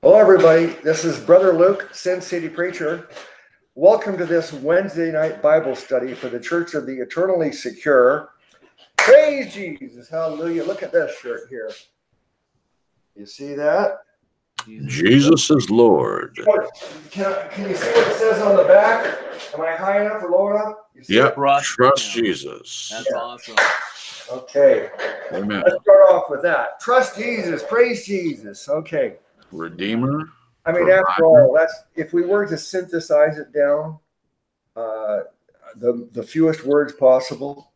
Hello, everybody. This is Brother Luke, Sin City Preacher. Welcome to this Wednesday night Bible study for the Church of the Eternally Secure. Praise Jesus. Hallelujah. Look at this shirt here. You see that? Jesus is Lord. Can, can you see what it says on the back? Am I high enough or low enough? Yep. it? Trust Trust. Jesus. That's awesome. Okay. Amen. Let's start off with that. Trust Jesus. Praise Jesus. Okay. Redeemer. I mean, after all, that's if we were to synthesize it down, uh, the the fewest words possible.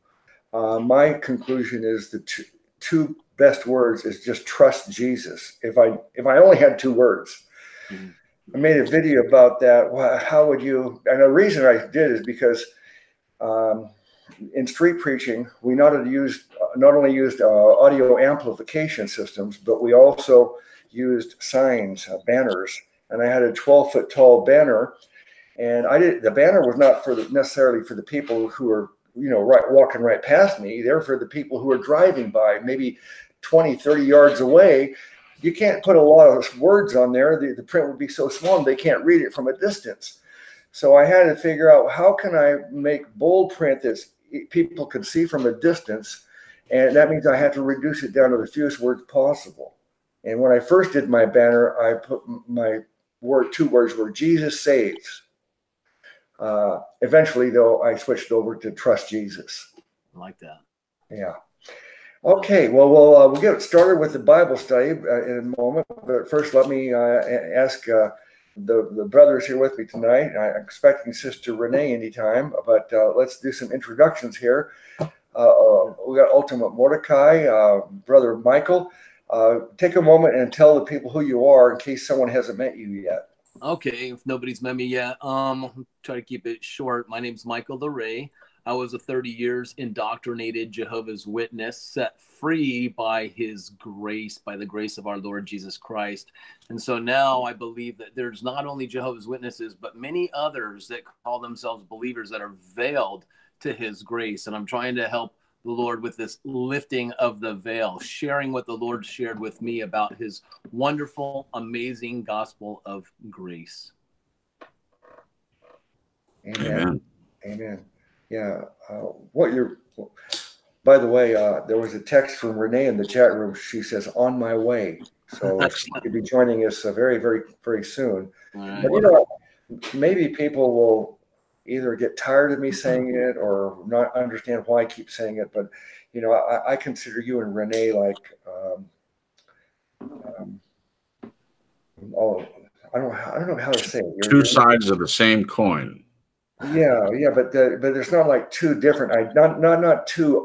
Uh, my conclusion is the two, two best words is just trust Jesus. If I if I only had two words, Mhm. I made a video about that. Well, how would you? And the reason I did is because um, in street preaching, we not only used not only used uh, audio amplification systems, but we also used signs, uh, banners, and I had a 12 foot tall banner. And I did the banner was not for the, necessarily for the people who are you know right walking right past me. They're for the people who are driving by, maybe 20, 30 yards away. You can't put a lot of words on there. The, the print would be so small they can't read it from a distance. So I had to figure out how can I make bold print that people could see from a distance, and that means I have to reduce it down to the fewest words possible. And when I first did my banner, I put my word two words were Jesus saves. Uh, eventually, though, I switched over to trust Jesus. I like that. Yeah. Okay. Well, we'll uh, we'll get started with the Bible study uh, in a moment. But first, let me uh, ask uh, the the brothers here with me tonight. I'm expecting Sister Renee anytime, but uh, let's do some introductions here. Uh, uh, we got Ultimate Mordecai, uh, Brother Michael. Uh, take a moment and tell the people who you are in case someone hasn't met you yet. Okay, if nobody's met me yet, um, I'll try to keep it short. My name's Michael LeRae. I was a 30 years indoctrinated Jehovah's Witness, set free by his grace, by the grace of our Lord Jesus Christ. And so now I believe that there's not only Jehovah's Witnesses, but many others that call themselves believers that are veiled to his grace. And I'm trying to help the Lord with this lifting of the veil, sharing what the Lord shared with me about his wonderful, amazing gospel of grace. Amen. Amen. Amen. Yeah. Uh, what you're, by the way, uh, there was a text from Renee in the chat room. She says, on my way. So she'll be joining us uh, very, very, very soon. All right. But you know, maybe people will either get tired of me saying it or not understand why I keep saying it. But, you know, I, I consider you and Renee like, um, um, oh, I don't, I don't know how to say it. You're- 2 you're- sides of the same coin. yeah, yeah, but the, but there's not like two different, i- not not not two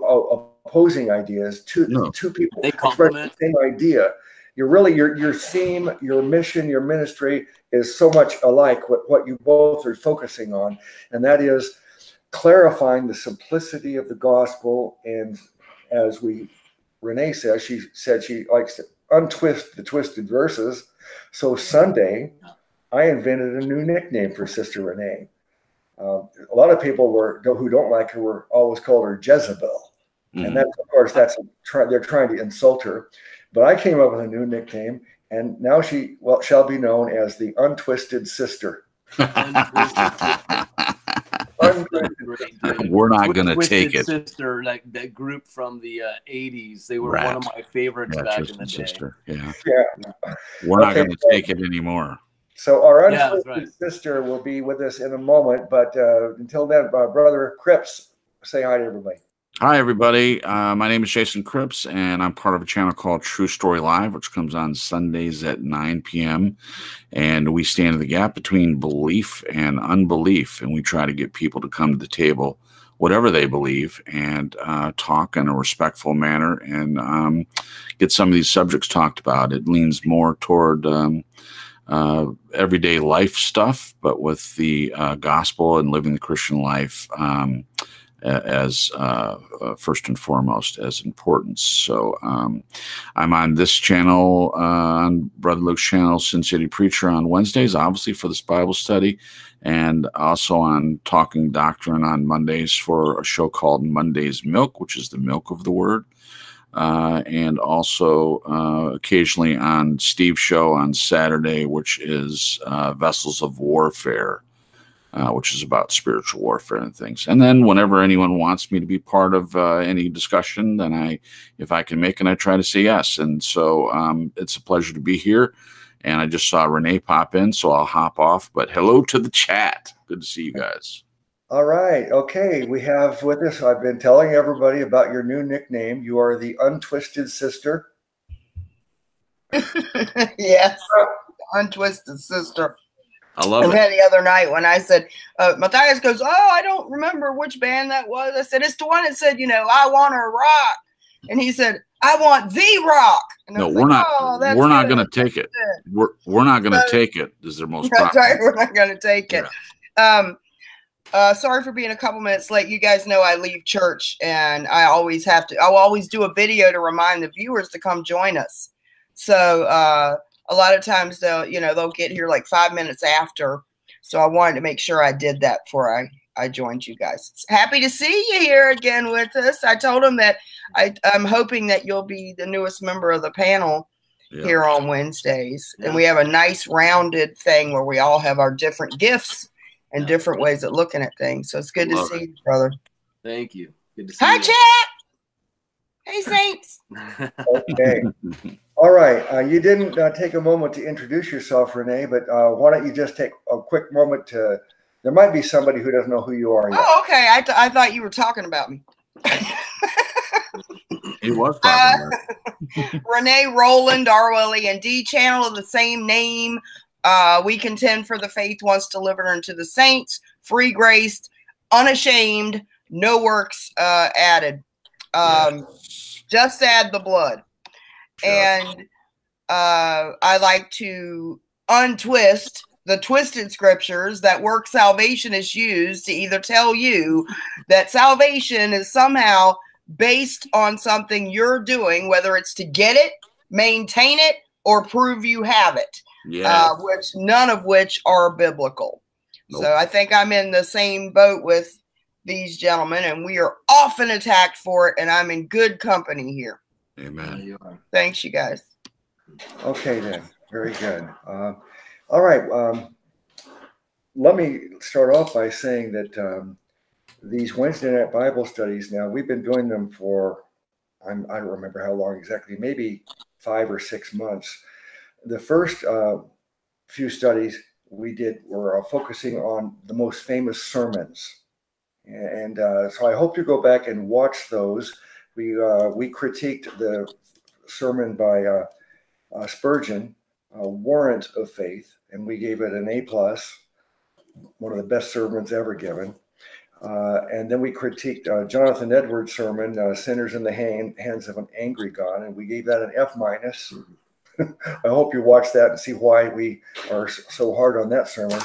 opposing ideas. Two No. two people They express complement. the same idea. You're really your your theme, your mission, your ministry is so much alike. What what you both are focusing on, and that is clarifying the simplicity of the gospel. And as we Renee says, she said she likes to untwist the twisted verses. So Sunday, I invented a new nickname for Sister Renee. Um, a lot of people were who don't like her were always called her Jezebel, Mhm. and that's of course that's they're trying to insult her. But I came up with a new nickname, and now she well shall be known as the Untwisted Sister. Untwisted. We're not going to take it. Sister, like that group from the uh, 80s. They were one of my favorites Yeah, back in Twisted the day. sister. Yeah. Yeah. We're not going to so- take it anymore. So our Yeah, that's untwisted sister will be with us in a moment, but uh, until then, uh, brother Cripps, say hi to everybody. Hi, everybody. Uh, my name is Jason Cripps, and I'm part of a channel called True Story Live, which comes on Sundays at 9 p.m. And we stand in the gap between belief and unbelief, and we try to get people to come to the table, whatever they believe, and uh, talk in a respectful manner and um, get some of these subjects talked about. It leans more toward um, uh, everyday life stuff, but with the uh, gospel and living the Christian life. Um, as uh, uh, first and foremost as importance. So um, I'm on this channel, uh, on Brother Luke's channel, Sin City Preacher, on Wednesdays, obviously for this Bible study, and also on Talking Doctrine on Mondays for a show called Monday's Milk, which is the milk of the Word. uh, and also uh, occasionally on Steve's show on Saturday, which is uh, Vessels of Warfare, uh, which is about spiritual warfare and things. And then whenever anyone wants me to be part of uh, any discussion, then I, if I can make it, I try to say yes. And so um, it's a pleasure to be here. And I just saw Renee pop in, so I'll hop off. But hello to the chat. Good to see you guys. All right. Okay. We have with us, I've been telling everybody about your new nickname. You are the Untwisted Sister. yes. Untwisted Sister. I love And it. then the other night when I said, uh, Matthias goes, Oh, I don't remember which band that was. I said, It's the one that said, you know, I want to rock. And he said, I want the rock. And No, we're like, not. "Oh, we're not going to take it. We're we're not going to So- take it. Is their most That's right. We're not going to take it. Um, uh, sorry for being a couple minutes late. You guys know I leave church and I always have to, I'll always do a video to remind the viewers to come join us. So uh, a lot of times they'll, you know, they'll get here like five minutes after. So I wanted to make sure I did that before I, I joined you guys. Happy to see you here again with us. I told them that I, I'm hoping that you'll be the newest member of the panel Yeah. here on Wednesdays. Yeah. And we have a nice rounded thing where we all have our different gifts and Yeah. different ways of looking at things. So it's good to Love see you, brother. Thank you. Good to see Hi, you. chat. Hey, Saints. Okay. All right. Uh, you didn't uh, take a moment to introduce yourself, Renee, but uh, why don't you just take a quick moment to? There might be somebody who doesn't know who you are yet. Oh, okay. I, th- I thought you were talking about me. He was Uh, talking about it. Renee Roland, R O L E N D channel of the same name. Uh, we contend for the faith once delivered unto the saints, free graced, unashamed, no works uh, added. Um, Just add the blood. Sure. And uh, I like to untwist the twisted scriptures that work salvation is used to either tell you that salvation is somehow based on something you're doing, whether it's to get it, maintain it, or prove you have it, yeah. uh, which none of which are biblical. Nope. So I think I'm in the same boat with these gentlemen, and we are often attacked for it, and I'm in good company here. There Amen. you. Thanks, you guys. Okay, then. Very good. Uh, all right. Um, let me start off by saying that um, these Wednesday night Bible studies now, we've been doing them for, I'm, I don't remember how long exactly, maybe five or six months. The first uh, few studies we did were uh, focusing on the most famous sermons. And uh, so I hope you go back and watch those. We, uh, we critiqued the sermon by uh, uh, Spurgeon, Warrant of Faith, and we gave it an A plus, one of the best sermons ever given. Uh, and then we critiqued uh, Jonathan Edwards' sermon, uh, "Sinners in the Hand, Hands of an Angry God," and we gave that an F minus. I hope you watch that and see why we are so hard on that sermon.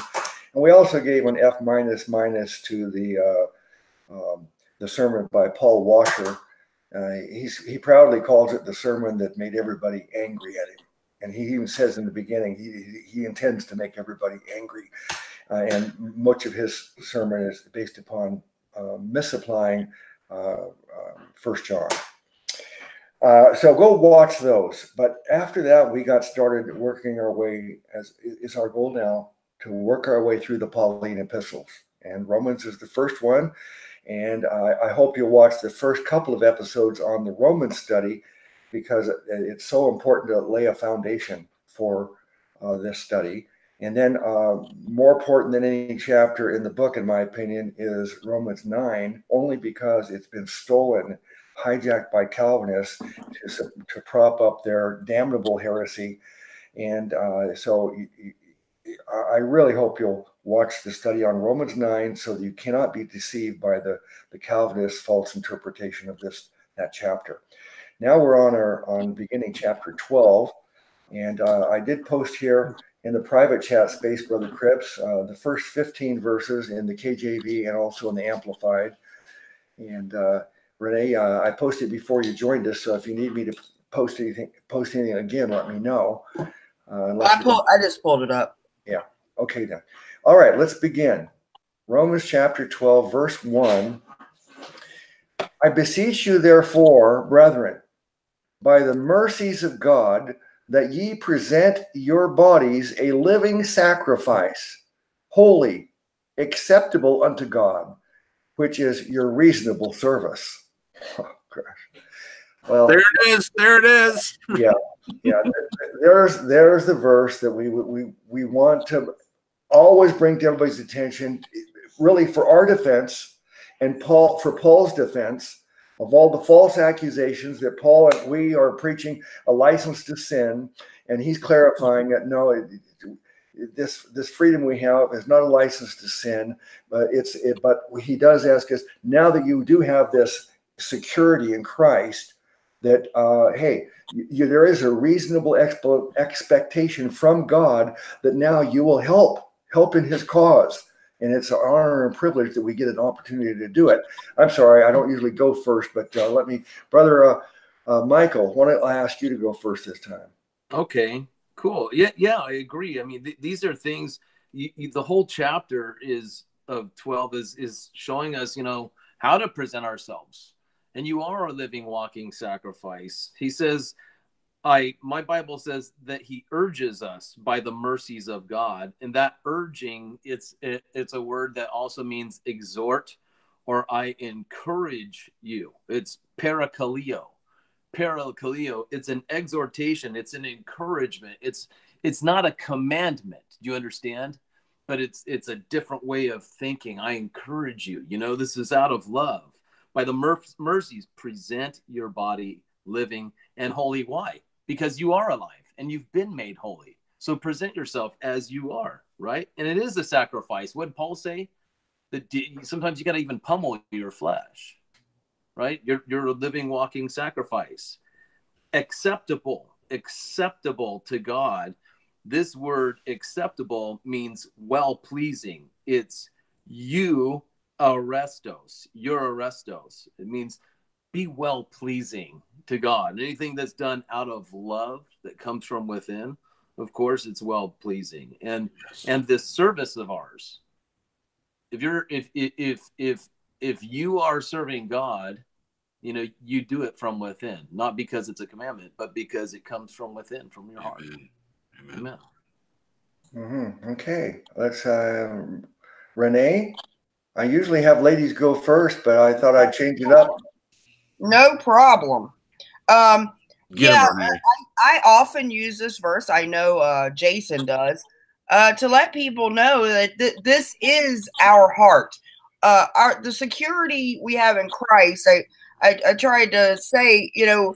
And we also gave an F minus minus to the um, the sermon by Paul Washer. Uh, he proudly calls it the sermon that made everybody angry at him. And he even says in the beginning, he, he intends to make everybody angry. Uh, and much of his sermon is based upon uh, misapplying uh, uh, First John. Uh, so go watch those. But after that, we got started working our way, as is our goal now, to work our way through the Pauline epistles. And Romans is the first one. And I, hope you'll watch the first couple of episodes on the Roman study because it- it's so important to lay a foundation for uh, this study. And then, uh, more important than any chapter in the book, in my opinion, is Romans 9, only because it's been stolen, hijacked by Calvinists to, to prop up their damnable heresy. And uh, so y- y- I really hope you'll watch the study on Romans 9 so that you cannot be deceived by the, the Calvinist false interpretation of this that chapter. Now we're on our on beginning chapter 12. And uh, I did post here in the private chat space, Brother Cripps, uh, the first 15 verses in the KJV and also in the Amplified. And uh, Renee, uh, I posted before you joined us, so if you need me to post anything, post anything again, let me know. Uh, I pulled. I just pulled it up. Okay, then. All right, let's begin. Romans chapter 12, verse 1. I beseech you, therefore, brethren, by the mercies of God that ye present your bodies a living sacrifice, holy, acceptable unto God, which is your reasonable service. Oh, gosh. Well, there it is. There it is. yeah, yeah. There's there's the verse that we we we want to always bring to everybody's attention, really for our defense and Paul for Paul's defense of all the false accusations that Paul and we are preaching a license to sin, and he's clarifying that no, it, this this freedom we have is not a license to sin, but it's it, but he does ask us now that you do have this security in Christ that uh, hey, you, there is a reasonable expo- expectation from God that now you will help help in His cause and it's an honor and privilege that we get an opportunity to do it. I'm sorry, I don't usually go first, but uh, let me, brother uh, uh, Michael, why don't I ask you to go first this time? Okay, cool. Yeah, yeah, I agree. I mean, th- these are things. You, you, the whole chapter is of 12 is is showing us, you know, how to present ourselves. And you are a living, walking sacrifice. He says I my Bible says that he urges us by the mercies of God, and that urging it's it, it's a word that also means exhort, or I encourage you. It's parakaleo, parakaleo. It's an exhortation. It's an encouragement. It's it's not a commandment. Do you understand? But it's it's a different way of thinking. I encourage you. You know, this is out of love. By the mercies, present your body living and holy. Why? because you are alive and you've been made holy. So present yourself as you are, right? And it is a sacrifice. What did Paul say? That sometimes you got to even pummel your flesh, right? You're, you're a living, walking sacrifice. Acceptable, acceptable to God. This word acceptable means well pleasing. It's you, arestos, you're arestos. It means be well pleasing to God. Anything that's done out of love that comes from within, of course, it's well pleasing. And yes. and this service of ours, if you're if if if if you are serving God, you know you do it from within, not because it's a commandment, but because it comes from within, from your heart. Amen. Amen. Mm-hmm. Okay, let's uh, Renee. I usually have ladies go first, but I thought I'd change it up. No problem. Um, yeah, I, I, often use this verse. I know uh, Jason does uh, to let people know that th- this is our heart. Uh, our the security we have in Christ. I, I I tried to say, you know,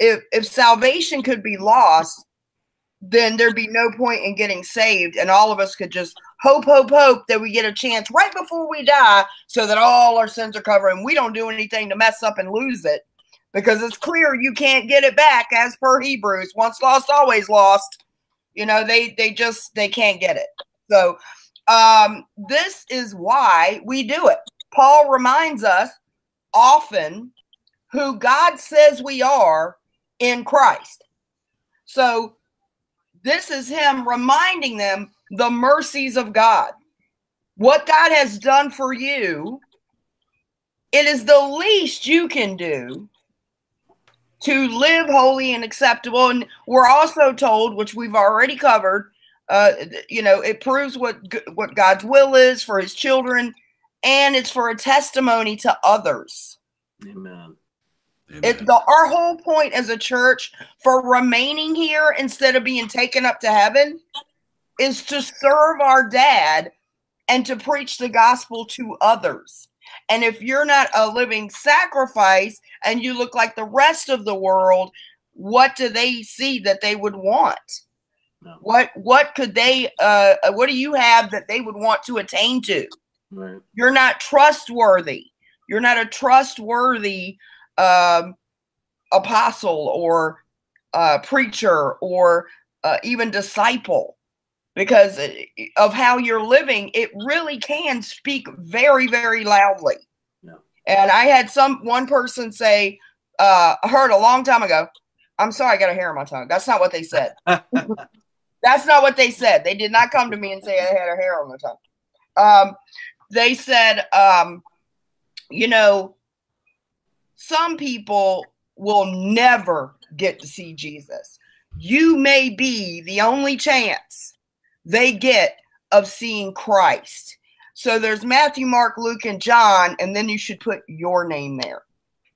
if if salvation could be lost, then there'd be no point in getting saved, and all of us could just hope, hope, hope that we get a chance right before we die, so that all our sins are covered and we don't do anything to mess up and lose it because it's clear you can't get it back as per Hebrews. Once lost, always lost. You know, they they just they can't get it. So um this is why we do it. Paul reminds us often who God says we are in Christ. So this is him reminding them the mercies of God. What God has done for you, it is the least you can do to live holy and acceptable. And we're also told, which we've already covered, uh, you know, it proves what what God's will is for His children, and it's for a testimony to others. Amen. It, the, our whole point as a church for remaining here instead of being taken up to heaven is to serve our dad and to preach the gospel to others. And if you're not a living sacrifice and you look like the rest of the world, what do they see that they would want? No. What what could they uh what do you have that they would want to attain to? Right. You're not trustworthy. You're not a trustworthy um apostle or uh preacher or uh, even disciple because of how you're living, it really can speak very, very loudly. Yeah. And I had some one person say, uh, I heard a long time ago, I'm sorry, I got a hair on my tongue. That's not what they said. That's not what they said. They did not come to me and say I had a hair on my tongue. Um, they said, um, you know, some people will never get to see Jesus. You may be the only chance they get of seeing Christ. So there's Matthew, Mark, Luke, and John, and then you should put your name there.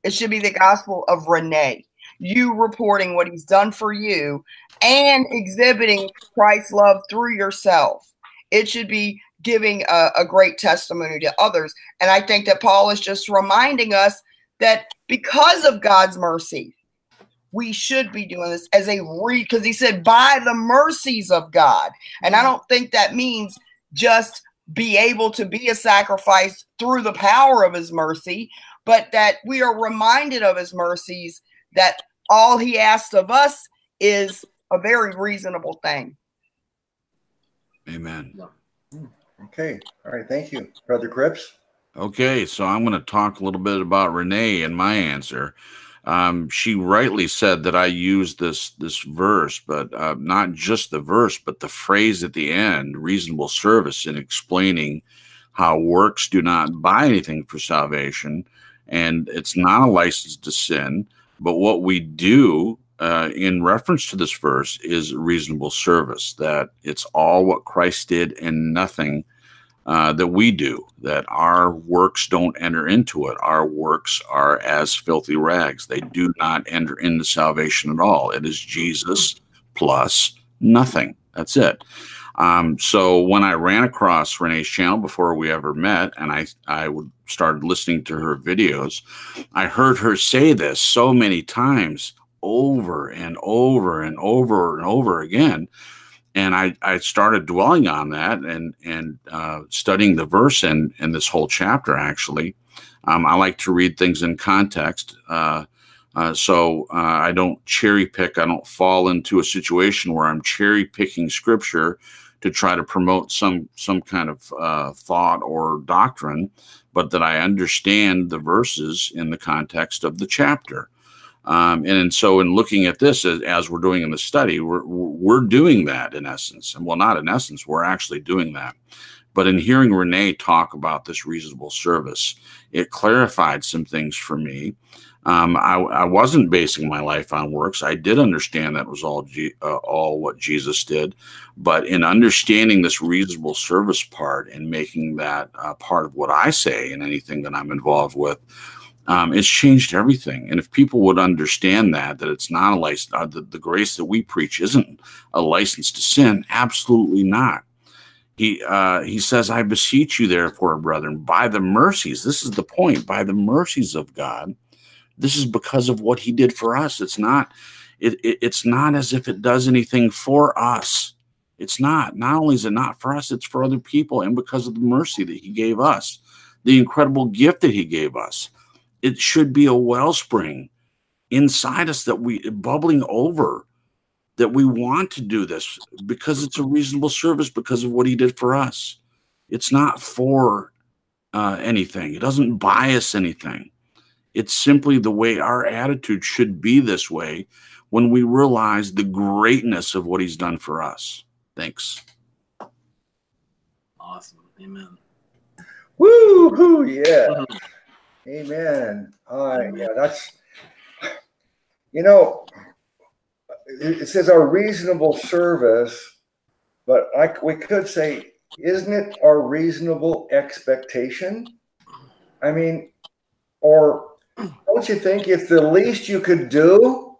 It should be the gospel of Renee. You reporting what he's done for you and exhibiting Christ's love through yourself. It should be giving a, a great testimony to others. And I think that Paul is just reminding us that because of God's mercy, we should be doing this as a re because he said by the mercies of God. And I mm. don't think that means just be able to be a sacrifice through the power of his mercy, but that we are reminded of his mercies that all he asks of us is a very reasonable thing. Amen. Mm. Okay. All right. Thank you, Brother Cripps. Okay, so I'm going to talk a little bit about Renee and my answer. Um, she rightly said that I used this this verse, but uh, not just the verse, but the phrase at the end, "reasonable service," in explaining how works do not buy anything for salvation, and it's not a license to sin. But what we do uh, in reference to this verse is reasonable service. That it's all what Christ did and nothing uh, that we do, that our works don't enter into it. Our works are as filthy rags. They do not enter into salvation at all. It is Jesus plus nothing. That's it. Um, so when I ran across Renee's channel before we ever met, and I I would started listening to her videos, I heard her say this so many times, over and over and over and over again and I, I started dwelling on that and and uh, studying the verse and and this whole chapter actually. Um, I like to read things in context, uh, uh, so uh, I don't cherry pick. I don't fall into a situation where I'm cherry picking scripture to try to promote some some kind of uh, thought or doctrine, but that I understand the verses in the context of the chapter. Um, and, and so, in looking at this as, as, we're doing in the study, we're, we're doing that in essence. And well, not in essence, we're actually doing that. But in hearing Renee talk about this reasonable service, it clarified some things for me. Um, I, I, wasn't basing my life on works. I did understand that was all uh, all what Jesus did, but in understanding this reasonable service part and making that uh, part of what I say and anything that I'm involved with, um, it's changed everything. And if people would understand that, that it's not a license, uh, the, the grace that we preach isn't a license to sin, absolutely not. He, uh, he says, I beseech you, therefore, brethren, by the mercies, this is the point, by the mercies of God, this is because of what he did for us. It's not, it, it, it's not as if it does anything for us. It's not. Not only is it not for us, it's for other people. And because of the mercy that he gave us, the incredible gift that he gave us it should be a wellspring inside us that we bubbling over that we want to do this because it's a reasonable service because of what he did for us. It's not for uh, anything. It doesn't bias anything. It's simply the way our attitude should be this way when we realize the greatness of what he's done for us. Thanks. Awesome. Amen. Woo hoo yeah Amen. Uh, yeah, that's, you know, it, says our reasonable service, but I, we could say, isn't it our reasonable expectation? I mean, or don't you think it's the least you could do?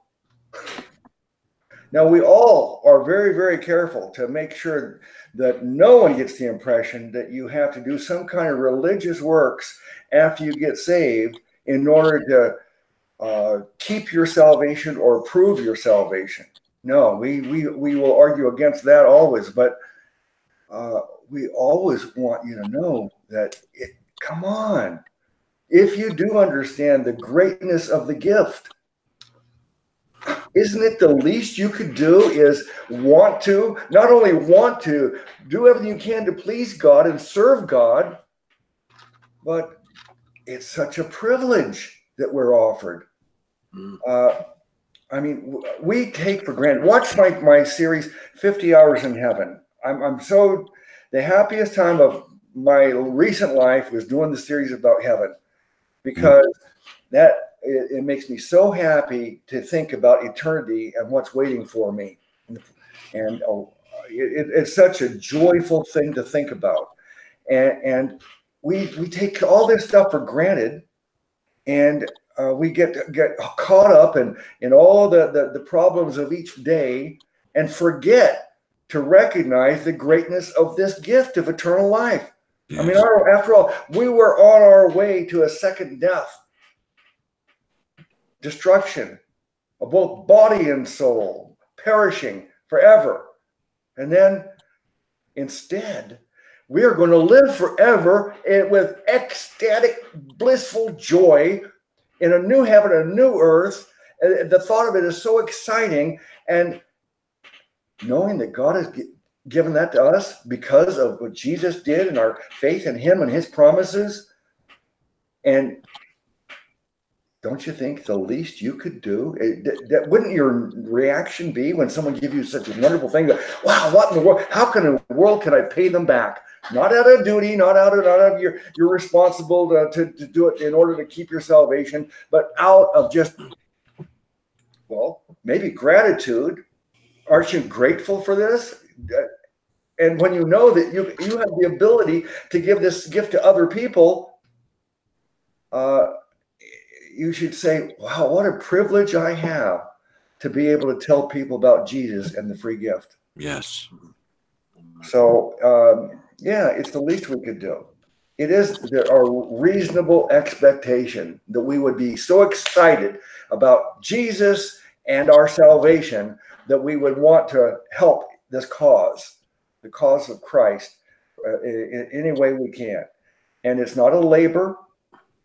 Now, we all are very, very careful to make sure that no one gets the impression that you have to do some kind of religious works after you get saved in order to uh, keep your salvation or prove your salvation. No, we, we, we will argue against that always, but uh, we always want you to know that it, come on, if you do understand the greatness of the gift, isn't it the least you could do is want to not only want to do everything you can to please God and serve God, but it's such a privilege that we're offered. Mm. Uh, I mean, we take for granted. Watch my, my series, 50 Hours in Heaven. I'm, I'm so, the happiest time of my recent life was doing the series about heaven because that it, it makes me so happy to think about eternity and what's waiting for me. And oh, it, it's such a joyful thing to think about. And, and we, we take all this stuff for granted and uh, we get get caught up in, in all the, the, the problems of each day and forget to recognize the greatness of this gift of eternal life. Yes. I mean, our, after all, we were on our way to a second death, destruction of both body and soul, perishing forever. And then instead, we are going to live forever with ecstatic, blissful joy in a new heaven, a new earth. The thought of it is so exciting. And knowing that God has given that to us because of what Jesus did and our faith in Him and His promises. And don't you think the least you could do that, that wouldn't your reaction be when someone give you such a wonderful thing that wow what in the world how can in the world can i pay them back? Not out of duty not out of out of your you're responsible to, to, to do it in order to keep your salvation but out of just well maybe gratitude. Aren't you grateful for this? And when you know that you you have the ability to give this gift to other people uh, you should say wow what a privilege i have to be able to tell people about jesus and the free gift. Yes. So um, yeah it's the least we could do. It is there are reasonable expectation that we would be so excited about jesus and our salvation that we would want to help this cause, the cause of Christ, uh, in, in any way we can. And it's not a labor;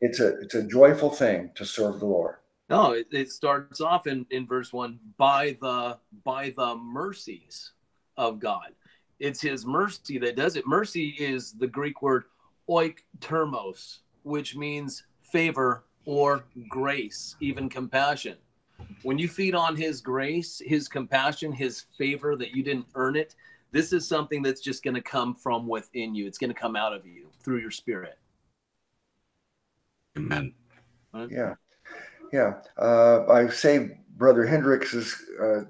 it's a it's a joyful thing to serve the Lord. No, it, it starts off in, in verse one by the by the mercies of God. It's His mercy that does it. Mercy is the Greek word oik termos, which means favor or grace, even compassion. When you feed on his grace, his compassion, his favor that you didn't earn it, this is something that's just going to come from within you. It's going to come out of you through your spirit. Amen. Yeah. Yeah. Uh, I saved Brother Hendricks's uh,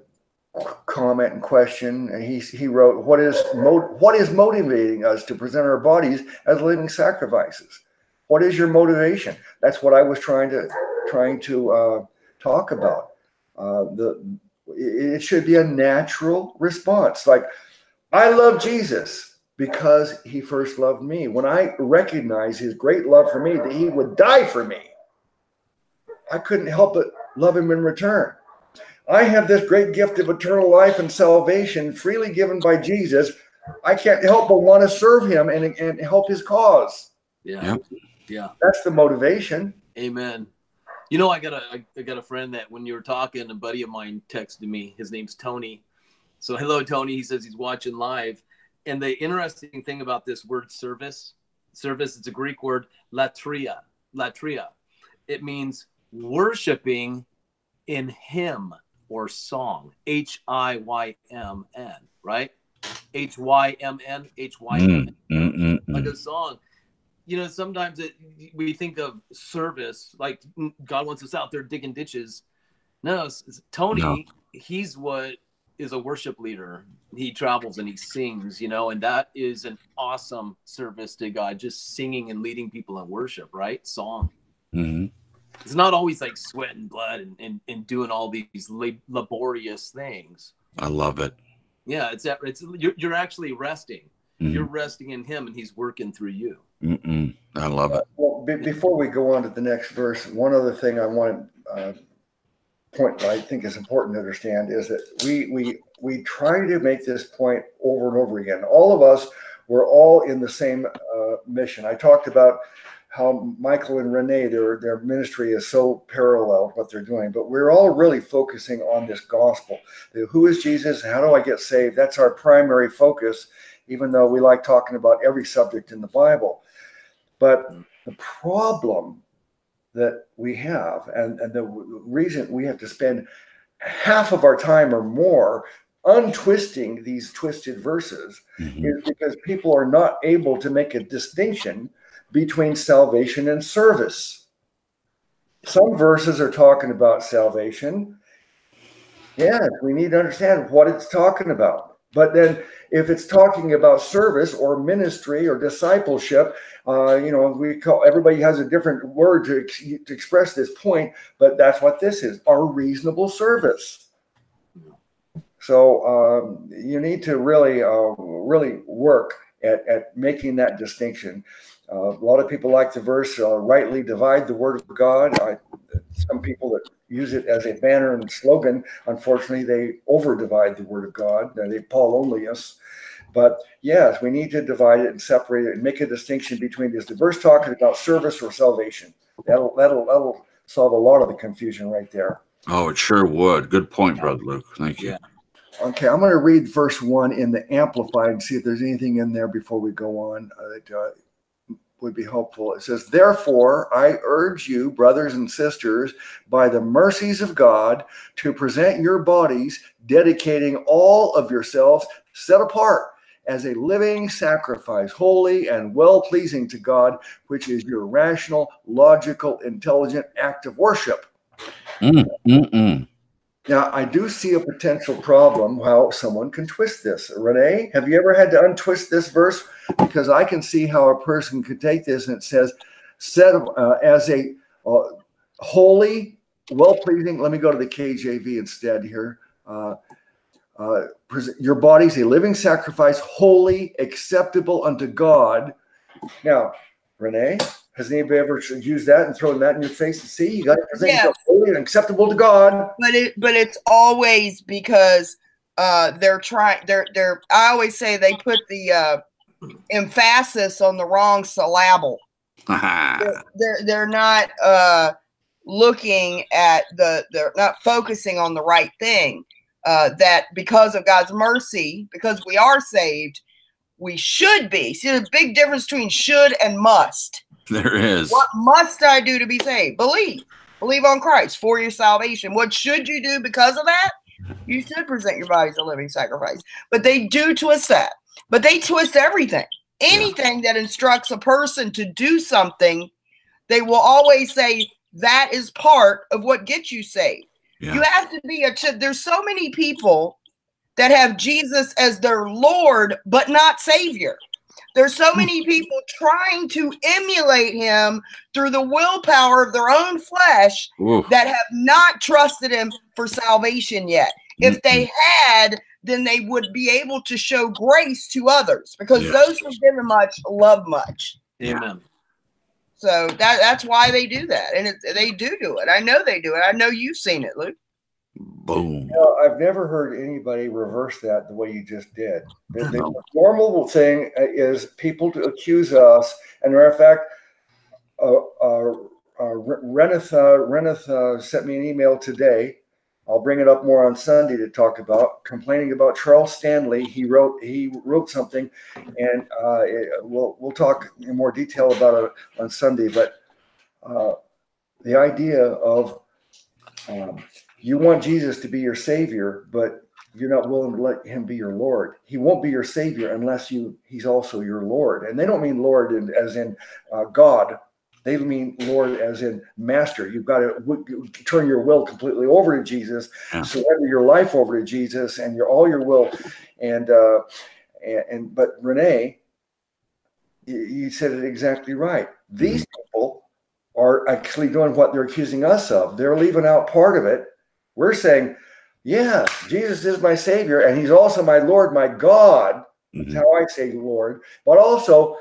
comment and question. And he, he wrote, what is, mo- what is motivating us to present our bodies as living sacrifices? What is your motivation? That's what I was trying to, trying to, uh, talk about. Uh, the it should be a natural response. Like, I love Jesus because he first loved me. When I recognized his great love for me, that he would die for me, I couldn't help but love him in return. I have this great gift of eternal life and salvation freely given by Jesus. I can't help but want to serve him and, and help his cause. Yeah. Yeah. That's the motivation. Amen. You know, I got a I got a friend that when you were talking, a buddy of mine texted me. His name's Tony. So hello, Tony. He says he's watching live. And the interesting thing about this word service, service, it's a Greek word, latria, latria. It means worshiping in hymn or song, H I Y M N, right? H Y M N, H Y M N, mm, mm, mm, like a song you know, sometimes it, we think of service like God wants us out there digging ditches. No, Tony, no. he's what is a worship leader. He travels and he sings, you know, and that is an awesome service to God, just singing and leading people in worship, right? Song. Mm-hmm. It's not always like sweat and blood and, and, and doing all these laborious things. I love it. Yeah, it's it's you're, you're actually resting. Mm-hmm. You're resting in Him, and He's working through you. Mm-mm. I love it. Well, b- before we go on to the next verse, one other thing I want to uh, point I think is important to understand is that we we we try to make this point over and over again. All of us we're all in the same uh, mission. I talked about how Michael and Renee their their ministry is so parallel what they're doing, but we're all really focusing on this gospel. The, who is Jesus? How do I get saved? That's our primary focus. Even though we like talking about every subject in the Bible, but the problem that we have, and, and the reason we have to spend half of our time or more untwisting these twisted verses mm-hmm. is because people are not able to make a distinction between salvation and service. some verses are talking about salvation. Yes, we need to understand what it's talking about. But then, if it's talking about service or ministry or discipleship, uh, you know, we call everybody has a different word to, ex- to express this point, but that's what this is: our reasonable service. So um, you need to really, uh, really work at, at making that distinction. Uh, a lot of people like the verse, uh, rightly divide the word of God. I, some people that use it as a banner and slogan, unfortunately, they over divide the word of God. They Paul only us. But yes, we need to divide it and separate it and make a distinction between this. diverse verse talking about service or salvation. That'll that'll that'll solve a lot of the confusion right there. Oh, it sure would. Good point, Brother Luke. Thank you. Okay, I'm going to read verse one in the Amplified and see if there's anything in there before we go on uh, would be helpful. It says, Therefore, I urge you, brothers and sisters, by the mercies of God, to present your bodies, dedicating all of yourselves set apart as a living sacrifice, holy and well pleasing to God, which is your rational, logical, intelligent act of worship. Mm, mm, mm. Now, I do see a potential problem how someone can twist this. Renee, have you ever had to untwist this verse? Because I can see how a person could take this and it says, set uh, as a uh, holy, well pleasing. Let me go to the KJV instead here. Uh, uh, your body's a living sacrifice, holy, acceptable unto God. Now, Renee, has anybody ever used that and thrown that in your face to see? You got to present Yes. holy and acceptable to God. but it but it's always because uh they're trying they're they're i always say they put the uh emphasis on the wrong syllable they're they're, they're not uh looking at the they're not focusing on the right thing uh that because of god's mercy because we are saved we should be see the big difference between should and must there is. what must I do to be saved? Believe. Believe on Christ for your salvation. What should you do because of that? You should present your body as a living sacrifice. But they do twist that. But they twist everything. Anything that instructs a person to do something, they will always say that is part of what gets you saved. Yeah. You have to be a ch- there's so many people that have Jesus as their Lord but not Savior. There's so mm. many people trying to emulate him through the willpower of their own flesh Oof. that have not trusted him for salvation yet. If they had, then they would be able to show grace to others because Yes. those who give much love much. Amen. So that that's why they do that, and it, they do do it. I know they do it. I know you've seen it, Luke. Boom. No, I've never heard anybody reverse that the way you just did. The, the normal thing uh, is people to accuse us, and matter of fact, uh, uh, uh, Reneth, uh, Reneth uh, sent me an email today. I'll bring it up more on Sunday to talk about complaining about Charles Stanley. He wrote he wrote something, and uh, it- we'll we'll talk in more detail about it on Sunday. But uh, the idea of um, you want Jesus to be your savior, but you're not willing to let him be your Lord. He won't be your savior unless you he's also your Lord. And they don't mean Lord in, as in uh, God. They mean Lord as in master. You've got to w- turn your will completely over to Jesus, Yeah. surrender your life over to Jesus, and your all your will. And uh, and, and but Renee, you, you said it exactly right. These people are actually doing what they're accusing us of. They're leaving out part of it. We're saying, yeah, Jesus is my Savior, and He's also my Lord, my God. That's Mhm. how I say Lord. But also,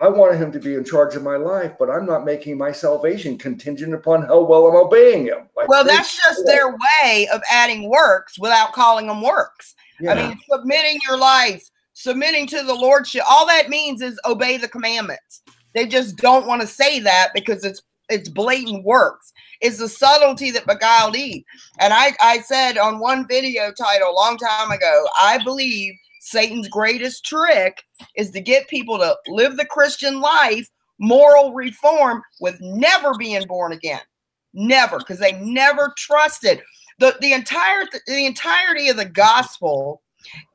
I wanted Him to be in charge of my life, but I'm not making my salvation contingent upon how well I'm obeying Him. Like, Well, that's just their way of adding works without calling them works. yeah. I mean, submitting your life, submitting to the lordship. All that means is obey the commandments. They just don't want to say that because it's it's blatant works. It's the subtlety that beguiled Eve. And I I said on one video title a long time ago, I believe Satan's greatest trick is to get people to live the Christian life, moral reform, with never being born again. Never, because they never trusted the the entire the entirety of the gospel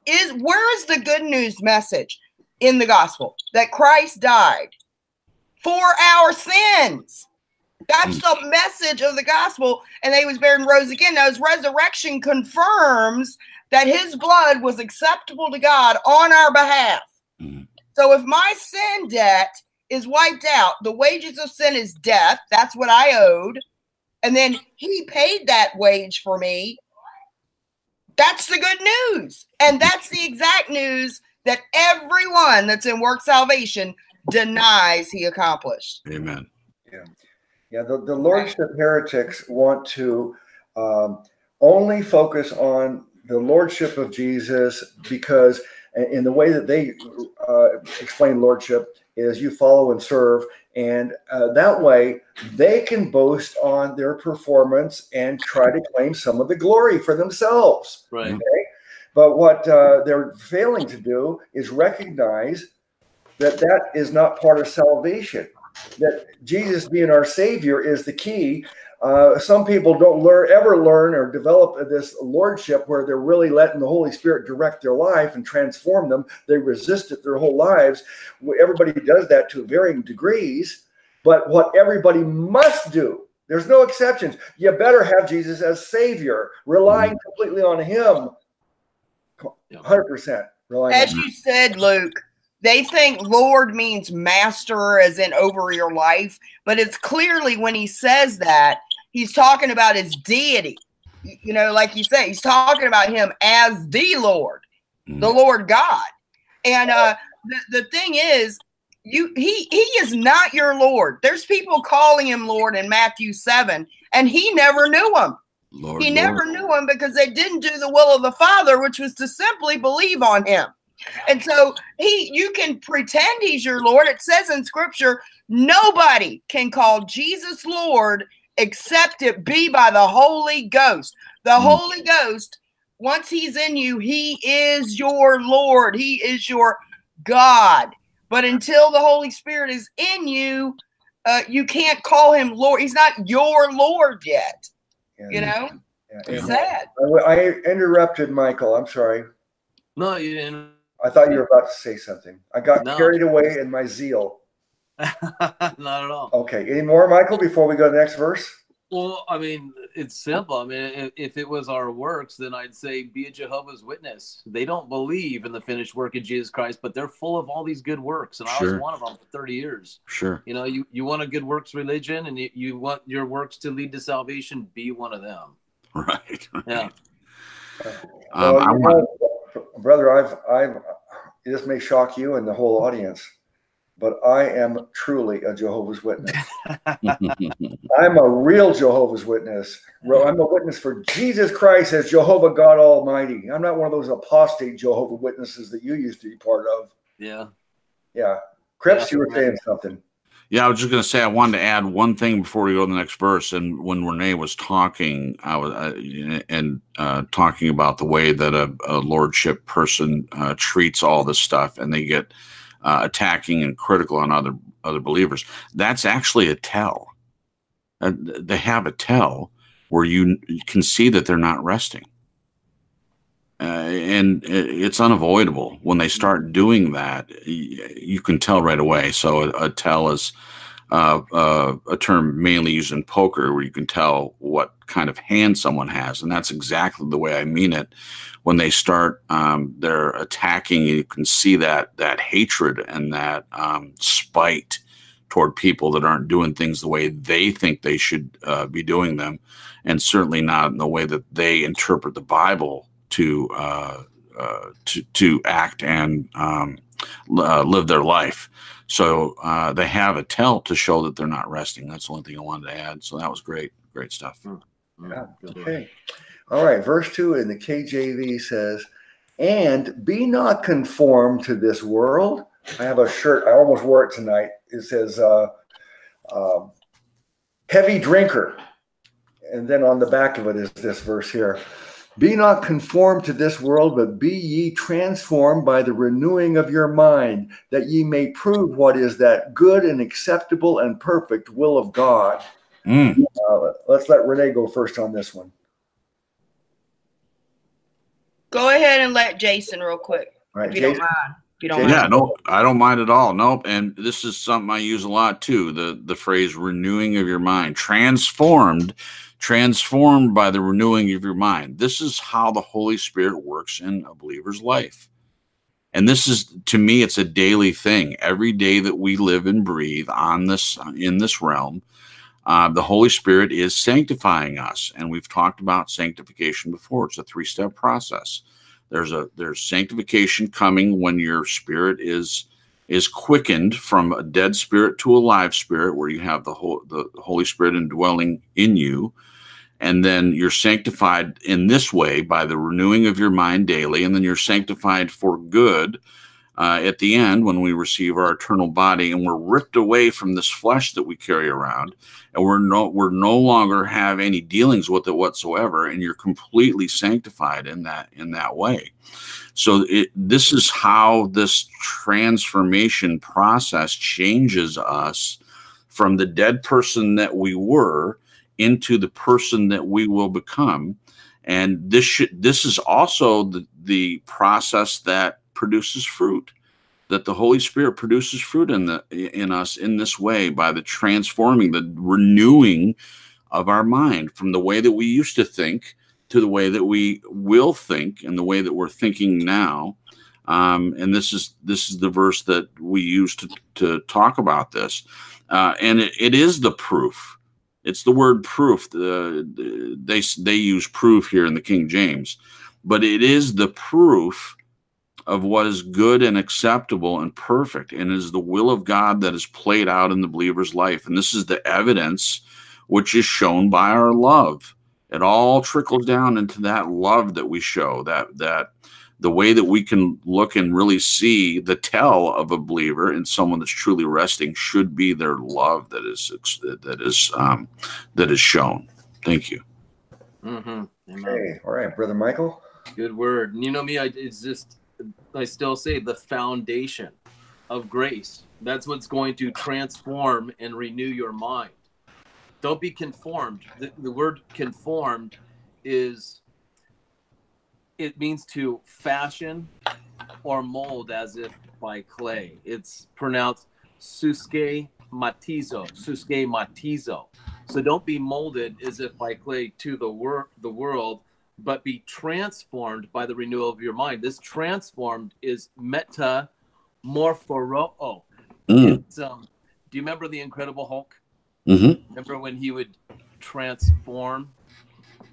is where is the good news message in the gospel that Christ died for our sins. That's the message of the gospel. And they was buried and rose again. Now his resurrection confirms that his blood was acceptable to God on our behalf. Mhm. So if my sin debt is wiped out, the wages of sin is death. That's what I owed. And then he paid that wage for me. That's the good news. And that's the exact news that everyone that's in work salvation denies he accomplished. Amen. Yeah, the, the lordship heretics want to um, only focus on the lordship of Jesus because, in the way that they uh, explain lordship, is you follow and serve, and uh, that way they can boast on their performance and try to claim some of the glory for themselves. Right. Okay? But what uh, they're failing to do is recognize that that is not part of salvation. That Jesus being our Savior is the key. Uh, some people don't learn, ever learn, or develop this lordship where they're really letting the Holy Spirit direct their life and transform them. They resist it their whole lives. Everybody does that to varying degrees. But what everybody must do, there's no exceptions. You better have Jesus as Savior, relying completely on Him. 100% relying on As you said, Luke, they think Lord means master, as in over your life, but it's clearly when he says that, he's talking about his deity. You know, like you said, he's talking about him as the Lord, the Lord God. And uh, the, the thing is, you he he is not your Lord. There's people calling him Lord in Matthew 7, and he never knew him. Lord, He Lord. never knew him because they didn't do the will of the Father, which was to simply believe on him. And so he you can pretend he's your Lord. It says in scripture, nobody can call Jesus Lord except it be by the Holy Ghost. The Mm. Holy Ghost, once he's in you, he is your Lord. He is your God. But until the Holy Spirit is in you, uh, you can't call him Lord. He's not your Lord yet. Yeah, You know, yeah. it's And sad. I, I interrupted Michael. I'm sorry. No, you didn't. I thought you were about to say something. I got No. carried away in my zeal. Not at all. Okay. Any more, Michael, before we go to the next verse? Well, I mean, it's simple. I mean, if, if it was our works, then I'd say be a Jehovah's Witness. They don't believe in the finished work of Jesus Christ, but they're full of all these good works, and I was one of them for thirty years. Sure. You know, you, you want a good works religion, and you, you want your works to lead to salvation. Be one of them. Right. Yeah. Um, Well, I want, know, brother, I've, I've, this may shock you and the whole audience, but I am truly a Jehovah's Witness. I'm a real Jehovah's Witness. I'm a witness for Jesus Christ as Jehovah God Almighty. I'm not one of those apostate Jehovah Witnesses that you used to be part of. Yeah. Yeah. Cripps, Yeah. you were saying something. Yeah, I was just going to say I wanted to add one thing before we go to the next verse. And when Renee was talking, I was and uh, talking about the way that a, a lordship person uh, treats all this stuff, and they get uh, attacking and critical on other other believers. That's actually a tell. Uh, they have a tell where you can see that they're not resting. Uh, and it's unavoidable when they start doing that. You can tell right away. So a, tell is uh, uh, a term mainly used in poker, where you can tell what kind of hand someone has, and that's exactly the way I mean it. When they start, um, they're attacking. You can see that that hatred and that um, spite toward people that aren't doing things the way they think they should uh, be doing them, and certainly not in the way that they interpret the Bible to uh, uh, to to act and um, uh, live their life. So uh, they have a tell to show that they're not resting. That's the only thing I wanted to add. So that was great, great stuff. Mm, Yeah. Okay. All right. Verse 2 in the KJV says, And be not conformed to this world. I have a shirt. I almost wore it tonight. It says, uh, um, Heavy drinker. And then on the back of it is this verse here Be not conformed to this world, but be ye transformed by the renewing of your mind, that ye may prove what is that good and acceptable and perfect will of God. Mm, Uh, let's let Renee go first on this one. Go ahead and let Jason real quick, All right, if you don't Jason. mind. you don't Yeah, Yeah, mind. no, I don't mind at all. Nope. And this is something I use a lot too. The the phrase renewing of your mind, transformed, transformed by the renewing of your mind. This is how the Holy Spirit works in a believer's life. And this is to me, it's a daily thing. Every day that we live and breathe on this in this realm, uh, the Holy Spirit is sanctifying us. And we've talked about sanctification before. It's a three-step process there's a there's sanctification coming when your spirit is is quickened from a dead spirit to a live spirit where you have the whole the holy spirit indwelling in you. And then you're sanctified in this way by the renewing of your mind daily and then you're sanctified for good uh, at the end when we receive our eternal body and we're ripped away from this flesh that we carry around and we're no we're no longer have any dealings with it whatsoever and you're completely sanctified in that in that way so it, this is how this transformation process changes us from the dead person that we were into the person that we will become. And this should this is also the, the process that produces fruit that the holy spirit produces fruit in the in us in this way by the transforming the renewing of our mind from the way that we used to think to the way that we will think and the way that we're thinking now. Um, and this is this is the verse that we use to, to talk about this. Uh, and it, it is the proof. It's the word proof. The, the- they they use proof here in the king james but it is the proof of what is good and acceptable and perfect and is the will of god that is played out in the believer's life. And this is the evidence which is shown by our love it all trickles down into that love that we show that that the way that we can look and really see the tell of a believer and someone that's truly resting should be their love that is that is um, that is shown thank you Mm-hmm. Okay, all right, brother Michael. Good word. And you know me, I it's just I still say the foundation of grace. That's what's going to transform and renew your mind. Don't be conformed. The, the word conformed is it means to fashion or mold as if by clay. It's pronounced suske matizo, suske matizo. So don't be molded as if by clay to the wor- the world, but be transformed by the renewal of your mind. This transformed is meta morphoroo. Mm, um, do you remember the Incredible Hulk? Mhm. Remember when he would transform?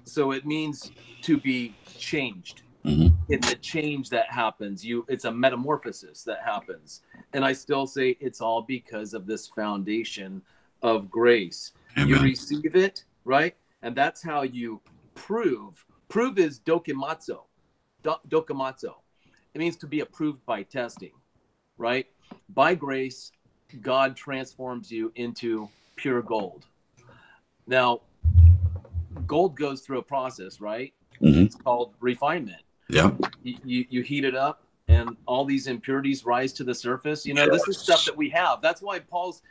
So it means to be changed. Mhm. It's a change that happens. You, it's a metamorphosis that happens. And I still say it's all because of this foundation of grace. You receive it, right? And that's how you prove. Prove is dokimatsu. Do, dokimatsu. It means to be approved by testing, right? By grace, God transforms you into pure gold. Now, gold goes through a process, right? Mhm. It's called refinement. Yeah. You, you, you heat it up, and all these impurities rise to the surface. You know, this is stuff that we have. That's why Paul's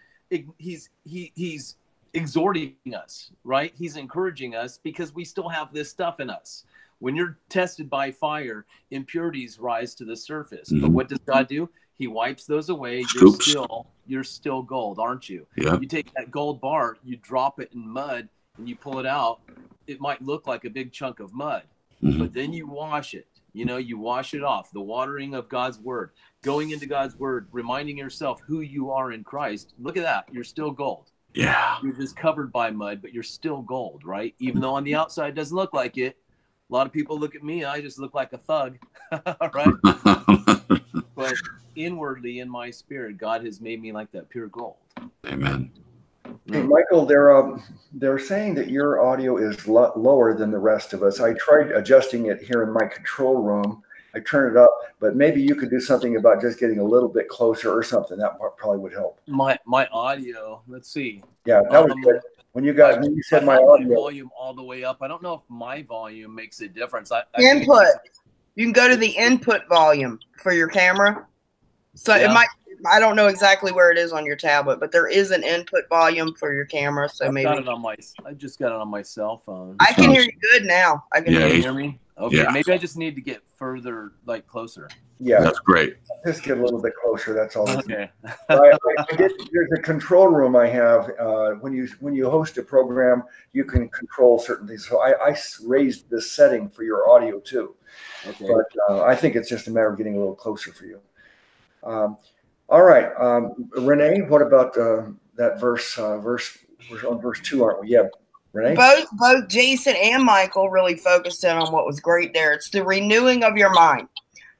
he's he he's exhorting us, right? He's encouraging us because we still have this stuff in us. When you're tested by fire, impurities rise to the surface. But Mhm. what does God do? He wipes those away. You're still you're still gold, aren't you? Yep. You take that gold bar, you drop it in mud, and you pull it out. It might look like a big chunk of mud, Mhm. but then you wash it. You know, you wash it off. The watering of God's word, going into God's word, reminding yourself who you are in Christ. Look at that. You're still gold. Yeah. You're just covered by mud, but you're still gold, right? Even though on the outside it doesn't look like it. A lot of people look at me, I just look like a thug, right? But inwardly in my spirit, God has made me like that pure gold. Amen. Hey, Michael, they're um, they're saying that your audio is lo- lower than the rest of us. I tried adjusting it here in my control room. I turned it up, but maybe you could do something about just getting a little bit closer or something. That probably would help. My my audio, let's see. Yeah, that was Um, good. When you got when you said my my audio, volume all the way up. I don't know if my volume makes a difference. I, I Input. You can go to the input volume for your camera. So Yeah. it might I don't know exactly where it is on your tablet, but there is an input volume for your camera. So I've maybe got it on my. I just got it on my cell phone. I can hear you good now. I can Yeah, hear you. you hear me? Okay, Yeah. maybe I just need to get further, like closer. Yeah, That's great. just get a little bit closer. That's all. Okay. I, I, I did, there's a control room I have. Uh, when you when you host a program, you can control certain things. So I, I raised the setting for your audio too. Okay. But uh, I think it's just a matter of getting a little closer for you. Um, all right, um, Renee, what about uh, that verse? Uh, verse we're on verse two, aren't we? Yeah, Renee. Both both Jason and Michael really focused in on what was great there. It's the renewing of your mind.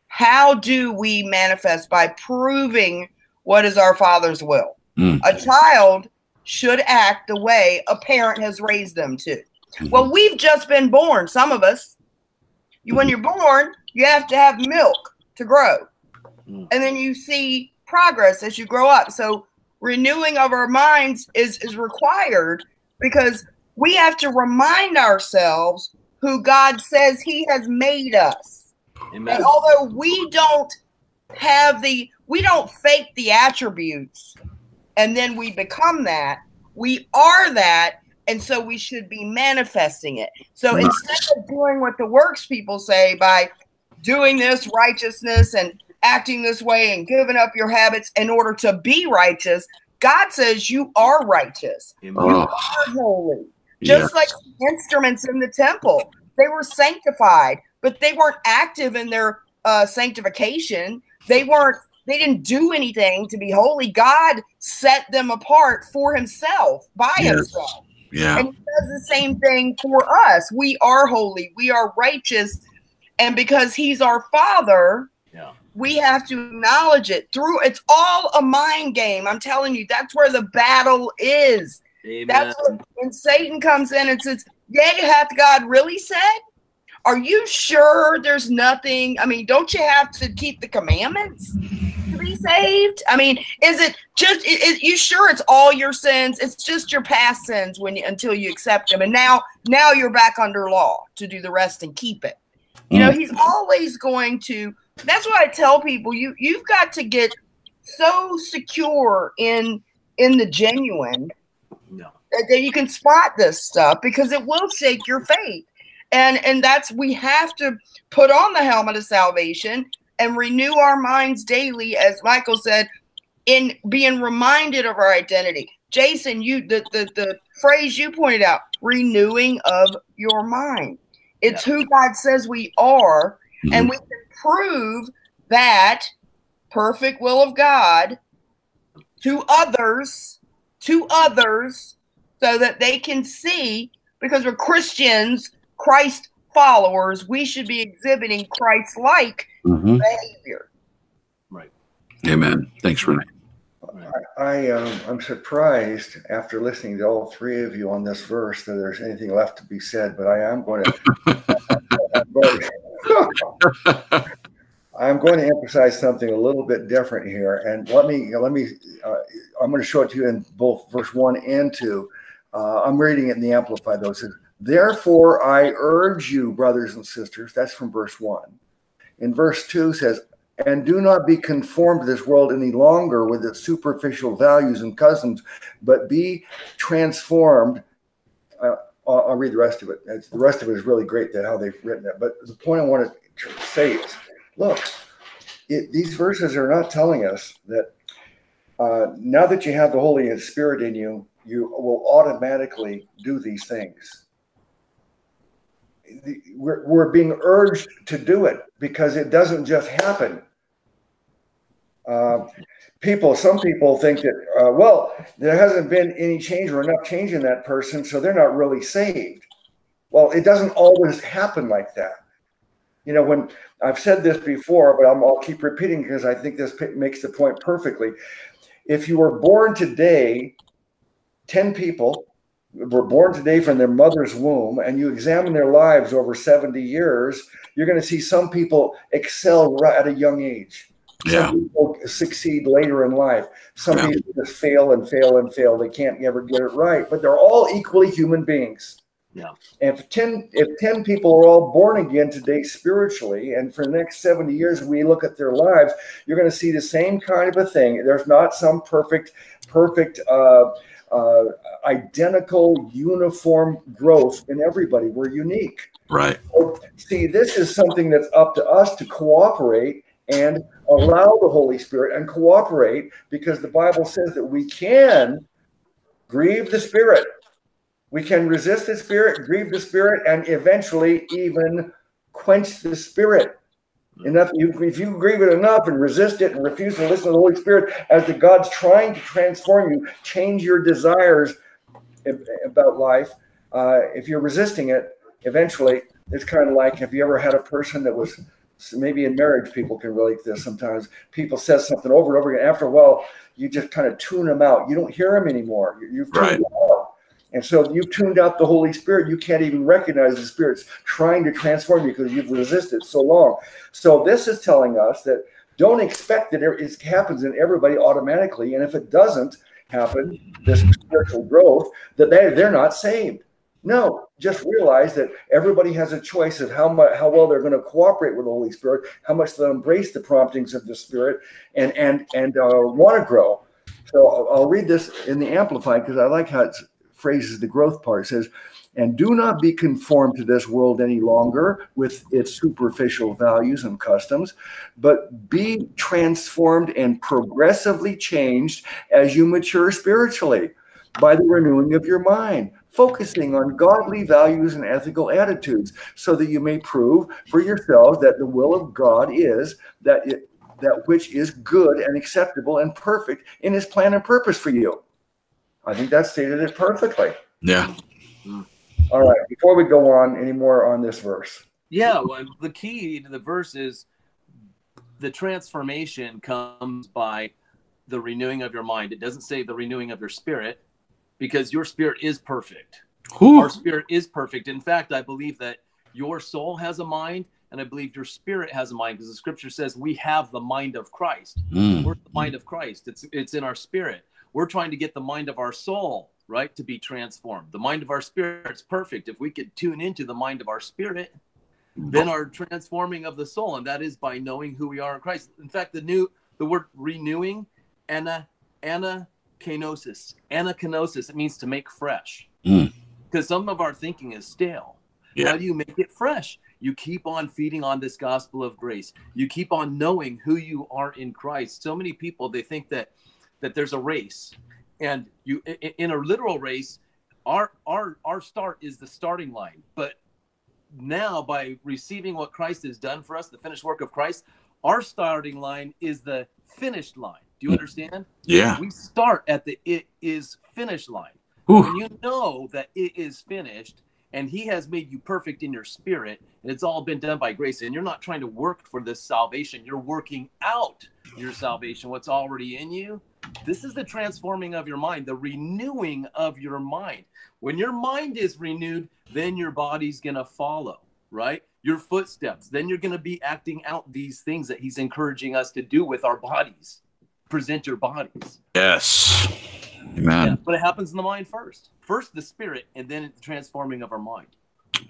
How do we manifest by proving what is our Father's will? Mm. A child should act the way a parent has raised them to. Well, we've just been born, some of us. You, when you're born, you have to have milk to grow. Mm. And then you see progress as you grow up. So renewing of our minds is, is required because we have to remind ourselves who God says He has made us. Amen. And although we don't have the, we don't fake the attributes and then we become that, we are that. And so we should be manifesting it. So instead of doing what the works people say by doing this righteousness and acting this way and giving up your habits in order to be righteous, God says you are righteous. Amen. Oh, are holy yes. just like instruments in the temple they were sanctified but they weren't active in their uh, sanctification they weren't they didn't do anything to be holy god set them apart for himself by Yes. himself yeah. and he does the same thing for us we are holy we are righteous and because he's our father Yeah. We have to acknowledge it through it's all a mind game i'm telling you that's where the battle is Amen. that's what, when Satan comes in and says, Yea, hath God really said? Are you sure there's nothing? I mean, don't you have to keep the commandments to be saved? I mean, is it just, is, is you sure it's all your sins? It's just your past sins when you, until you accept them. And now, now you're back under law to do the rest and keep it. You know, mm. he's always going to, that's what I tell people, you, you've got to get so secure in, in the genuine No. that that you can spot this stuff because it will shake your faith. And and that's we have to put on the helmet of salvation and renew our minds daily as michael said in being reminded of our identity. Jason you the the, the phrase you pointed out renewing of your mind. It's who god says we are and mm-hmm. we can prove that perfect will of god to others to others so that they can see because we're christians christ followers we should be exhibiting christ like Mhm. behavior Right. Amen. Thanks, Renee. I um, I'm surprised after listening to all three of you on this verse that there's anything left to be said, but I am going to. I'm going to, emphasize something a little bit different here, and let me let me. Uh, I'm going to show it to you in both verse one and two. Uh, I'm reading it in the Amplified. Though it says, "Therefore I urge you, brothers and sisters." That's from verse one. In verse two says, and do not be conformed to this world any longer with its superficial values and customs, but be transformed. Uh, I'll, I'll read the rest of it. It's, the rest of it is really great that how they've written it. But the point I want to say is, look, it, these verses are not telling us that uh, now that you have the Holy Spirit in you, you will automatically do these things we're, we're being urged to do it because it doesn't just happen. Uh, people, some people think that, uh, well, there hasn't been any change or enough change in that person, so they're not really saved. Well, it doesn't always happen like that. You know, when I've said this before, but I'm, I'll keep repeating because I think this makes the point perfectly. If you were born today, 10 people were born today from their mother's womb and you examine their lives over 70 years, you're going to see some people excel right at a young age. Yeah. Some people succeed later in life. Some Yeah. people just fail and fail and fail. They can't ever get it right, but they're all equally human beings. Yeah. And if 10, if 10 people are all born again today spiritually, and for the next 70 years we look at their lives, you're going to see the same kind of a thing. There's not some perfect, perfect, uh, uh, identical, uniform growth in everybody. We're unique. Right. So, see, this is something that's up to us to cooperate and allow the Holy Spirit and cooperate because the Bible says that we can grieve the Spirit. We can resist the Spirit, grieve the Spirit, and eventually even quench the Spirit. Enough, if you grieve it enough and resist it and refuse to listen to the Holy Spirit as the God's trying to transform you, change your desires about life. Uh, if you're resisting it, eventually it's kind of like have you ever had a person that was maybe in marriage people can relate to this sometimes. People says something over and over again. After a while you just kind of tune them out. You don't hear them anymore. You, have tuned Right. them out. And so you've tuned out the holy spirit. You can't even recognize the spirit's trying to transform you because you've resisted so long. So this is telling us that don't expect that it happens in everybody automatically. And if it doesn't happen this spiritual growth that they, they're not saved no, just realize that everybody has a choice of how much, how well they're going to cooperate with the Holy Spirit, how much they'll embrace the promptings of the Spirit, and and and uh, want to grow. So I'll, I'll read this in the Amplified because I like how it phrases the growth part. It says, "And do not be conformed to this world any longer with its superficial values and customs, but be transformed and progressively changed as you mature spiritually." By the renewing of your mind, focusing on godly values and ethical attitudes, so that you may prove for yourselves that the will of God is that it, that which is good and acceptable and perfect in His plan and purpose for you. I think that stated it perfectly. Yeah. All right. Before we go on any more on this verse, Yeah, well, the key to the verse is the transformation comes by the renewing of your mind. It doesn't say the renewing of your spirit because your spirit is perfect. Whew. Our spirit is perfect. In fact, I believe that your soul has a mind and I believe your spirit has a mind because the scripture says we have the mind of Christ. Mm. We're the mind of Christ. It's it's in our spirit. We're trying to get the mind of our soul, right, to be transformed. The mind of our spirit's perfect. If we could tune into the mind of our spirit, then our transforming of the soul, and that is by knowing who we are in Christ. In fact, the new the word renewing, ana anakainosis, anakainosis, it means to make fresh. Mm. Because some of our thinking is stale. Yeah. How do you make it fresh? You keep on feeding on this gospel of grace. You keep on knowing who you are in Christ. So many people they think that that there's a race, and you in a literal race, our our our start is the starting line. But now by receiving what Christ has done for us, the finished work of Christ, our starting line is the finished line. Do you mm. understand? Yeah. We start at the it is finish line. When you know that it is finished and he has made you perfect in your spirit and it's all been done by grace and you're not trying to work for this salvation, you're working out your salvation, what's already in you. This is the transforming of your mind, the renewing of your mind. When your mind is renewed, then your body's going to follow, right? Your footsteps. Then you're going to be acting out these things that he's encouraging us to do with our bodies. Present your bodies. Yes. Amen. Yeah, but it happens in the mind first. First the spirit, and then the transforming of our mind.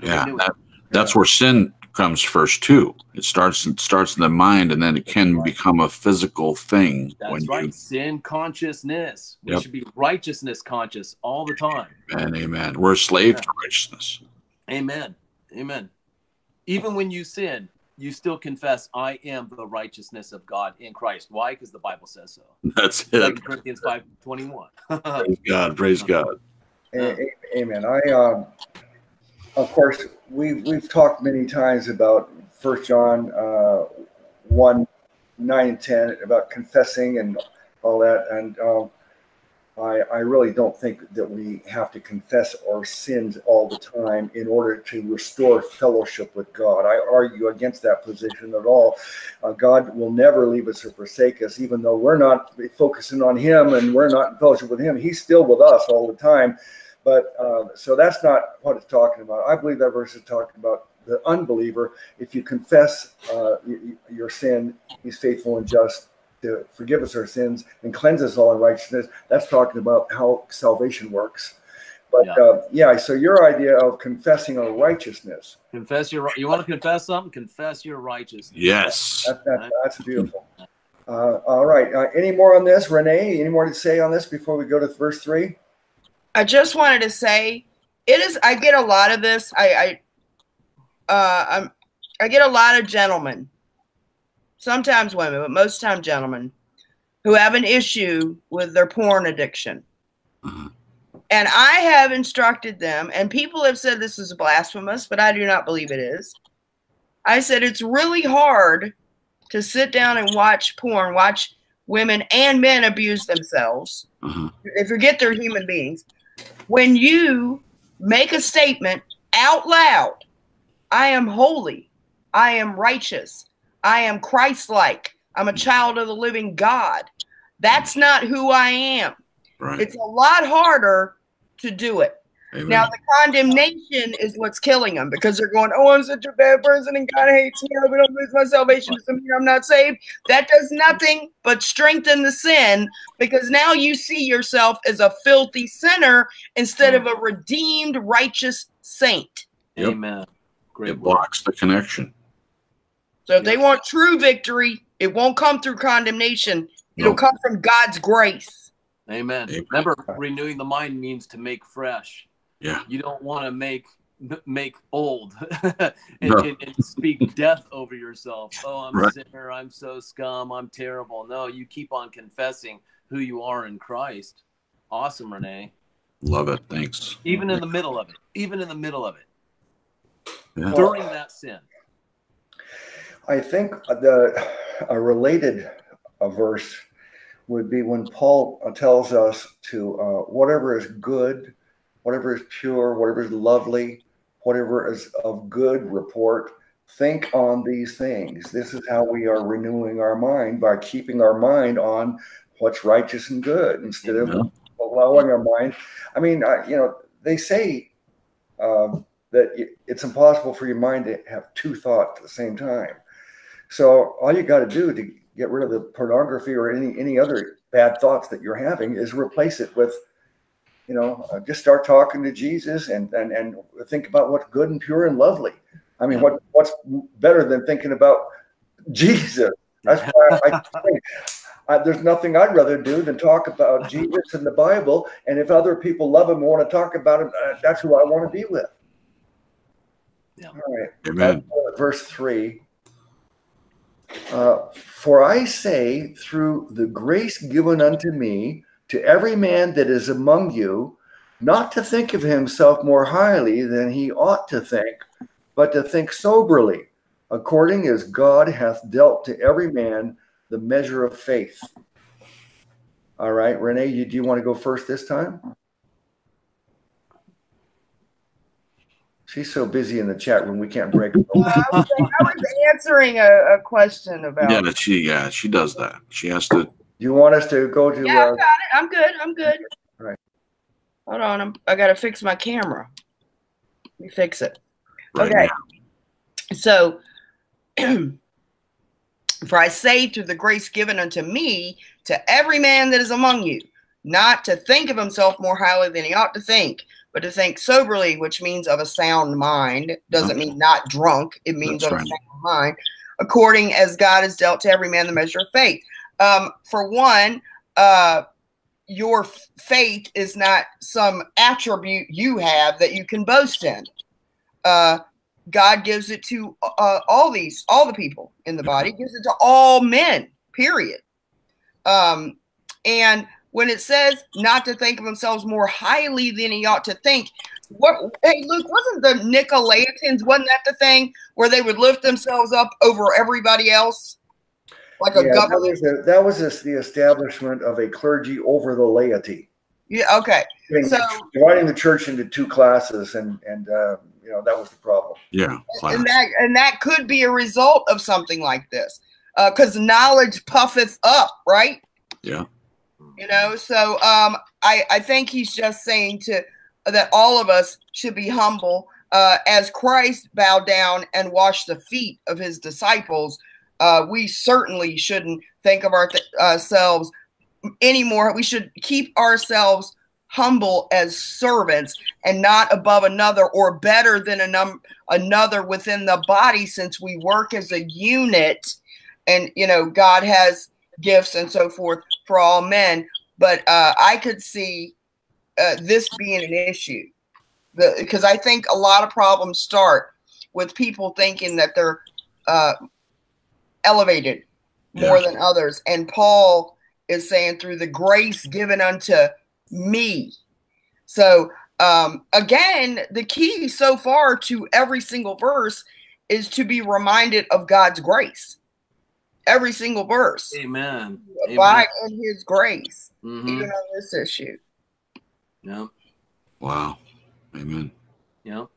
Yeah. That, that's where sin comes first too. It starts it starts in the mind and then it can become a physical thing That's when right. you Sin consciousness. We Yep. should be righteousness conscious all the time. and amen. We're a slave to righteousness. Amen. Amen. Even when you sin, you still confess, I am the righteousness of God in Christ. Why? Because the Bible says so. That's it. Second Corinthians 5 21. Praise God. Praise God. A- a- amen. I, um, of course, we've we've talked many times about First John uh, one nine and ten about confessing and all that, and um, I I really don't think that we have to confess our sins all the time in order to restore fellowship with God. I argue against that position at all. Uh, God will never leave us or forsake us, even though we're not focusing on Him and we're not in fellowship with Him. He's still with us all the time. But uh, so that's not what it's talking about. I believe that verse is talking about the unbeliever. If you confess uh, your sin, He's faithful and just to forgive us our sins and cleanse us all in righteousness. That's talking about how salvation works. But yeah. uh, yeah, so your idea of confessing our righteousness, confess your. You want to confess something? Confess your righteousness. Yes. that, that, that's beautiful. Uh, all right. Uh, any more on this, Renee? Any more to say on this before we go to verse three? I just wanted to say it is. I get a lot of this. I, I, uh, I'm, I get a lot of gentlemen, sometimes women, but most time gentlemen, who have an issue with their porn addiction. Uh-huh. And I have instructed them, and people have said this is blasphemous, but I do not believe it is. I said it's really hard to sit down and watch porn, watch women and men abuse themselves. Uh-huh. If forget they're human beings, when you make a statement out loud, I am holy, I am righteous, I am Christ like, I'm a child of the living God. That's not who I am. Right. It's a lot harder to do it. Amen. Now, the condemnation is what's killing them because they're going, Oh, I'm such a bad person and God hates me. I don't lose my salvation. Does mean I'm not saved? That does nothing but strengthen the sin because now you see yourself as a filthy sinner instead of a redeemed, righteous saint. Yep. Amen. Great it word. blocks the connection. So if they want true victory, it won't come through condemnation, it'll Nope. come from God's grace. Amen. Amen. Remember, renewing the mind means to make fresh. Yeah. You don't want to make make old and, No. and, and speak death over yourself. Oh, I'm Right. a sinner. I'm so scum. I'm terrible. No, you keep on confessing who you are in Christ. Awesome, Renee. Love it. Thanks. Even in the middle of it. Even in the middle of it. Yeah. During that sin. I think the a related uh, verse would be when Paul uh, tells us to uh, whatever is good, whatever is pure, whatever is lovely, whatever is of good report, think on these things. This is how we are renewing our mind by keeping our mind on what's righteous and good instead of allowing our mind. I mean, I, you know, they say um, that it's impossible for your mind to have two thoughts at the same time. So all you got to do to get rid of the pornography or any any other bad thoughts that you're having is replace it with, you know, uh, just start talking to Jesus and and and think about what's good and pure and lovely. I mean, what what's better than thinking about Jesus? That's why I, I think uh, there's nothing I'd rather do than talk about Jesus and the Bible. And if other people love him and want to talk about him, uh, that's who I want to be with. Yeah. All right. Amen. Uh, verse 3 uh, For I say, through the grace given unto me, to every man that is among you, not to think of himself more highly than he ought to think, but to think soberly, according as God hath dealt to every man the measure of faith. All right, Renee, you, do you want to go first this time? She's so busy in the chat room, we can't break her. Uh, I, was, I was answering a, a question about. Yeah, that she yeah she does that. She has to. Do you want us to go to? Yeah, I Uh, got it. I'm good. I'm good. Right. Hold on. I'm, I got to fix my camera. Let me fix it. Right Okay. now. So, for I say through the grace given unto me to every man that is among you, not to think of himself more highly than he ought to think, but to think soberly, which means of a sound mind. Doesn't mean not drunk. It means That's of a sound mind, according as God has dealt to every man the measure of faith. Um, for one, uh, your faith is not some attribute you have that you can boast in. Uh, God gives it to uh, all these, all the people in the body, gives it to all men, period. Um, and when it says not to think of themselves more highly than he ought to think, what, hey, Luke, wasn't the Nicolaitans, wasn't that the thing where they would lift themselves up over everybody else? Like a yeah, that government? was, a, that was just the establishment of a clergy over the laity. Yeah, okay. Dividing- So- dividing the church into two classes, and and uh, you know that was the problem. Yeah. class. and that and that could be a result of something like this because knowledge puffeth up right Yeah. You know so um i i think he's just saying to that all of us should be humble uh as christ bowed down and washed the feet of his disciples uh we certainly shouldn't think of our th- ourselves anymore. We should keep ourselves humble as servants and not above another or better than a num- another within the body since we work as a unit. And you know god has gifts and so forth for all men but uh, i could see uh, this being an issue because i think a lot of problems start with people thinking that they're uh, elevated more yeah. than others and paul is saying through the grace given unto me. So um, again, the key so far to every single verse is to be reminded of God's grace. Every single verse. Amen. Abide in his grace, mm-hmm. even on this issue. Yep. Wow. Amen. Yep.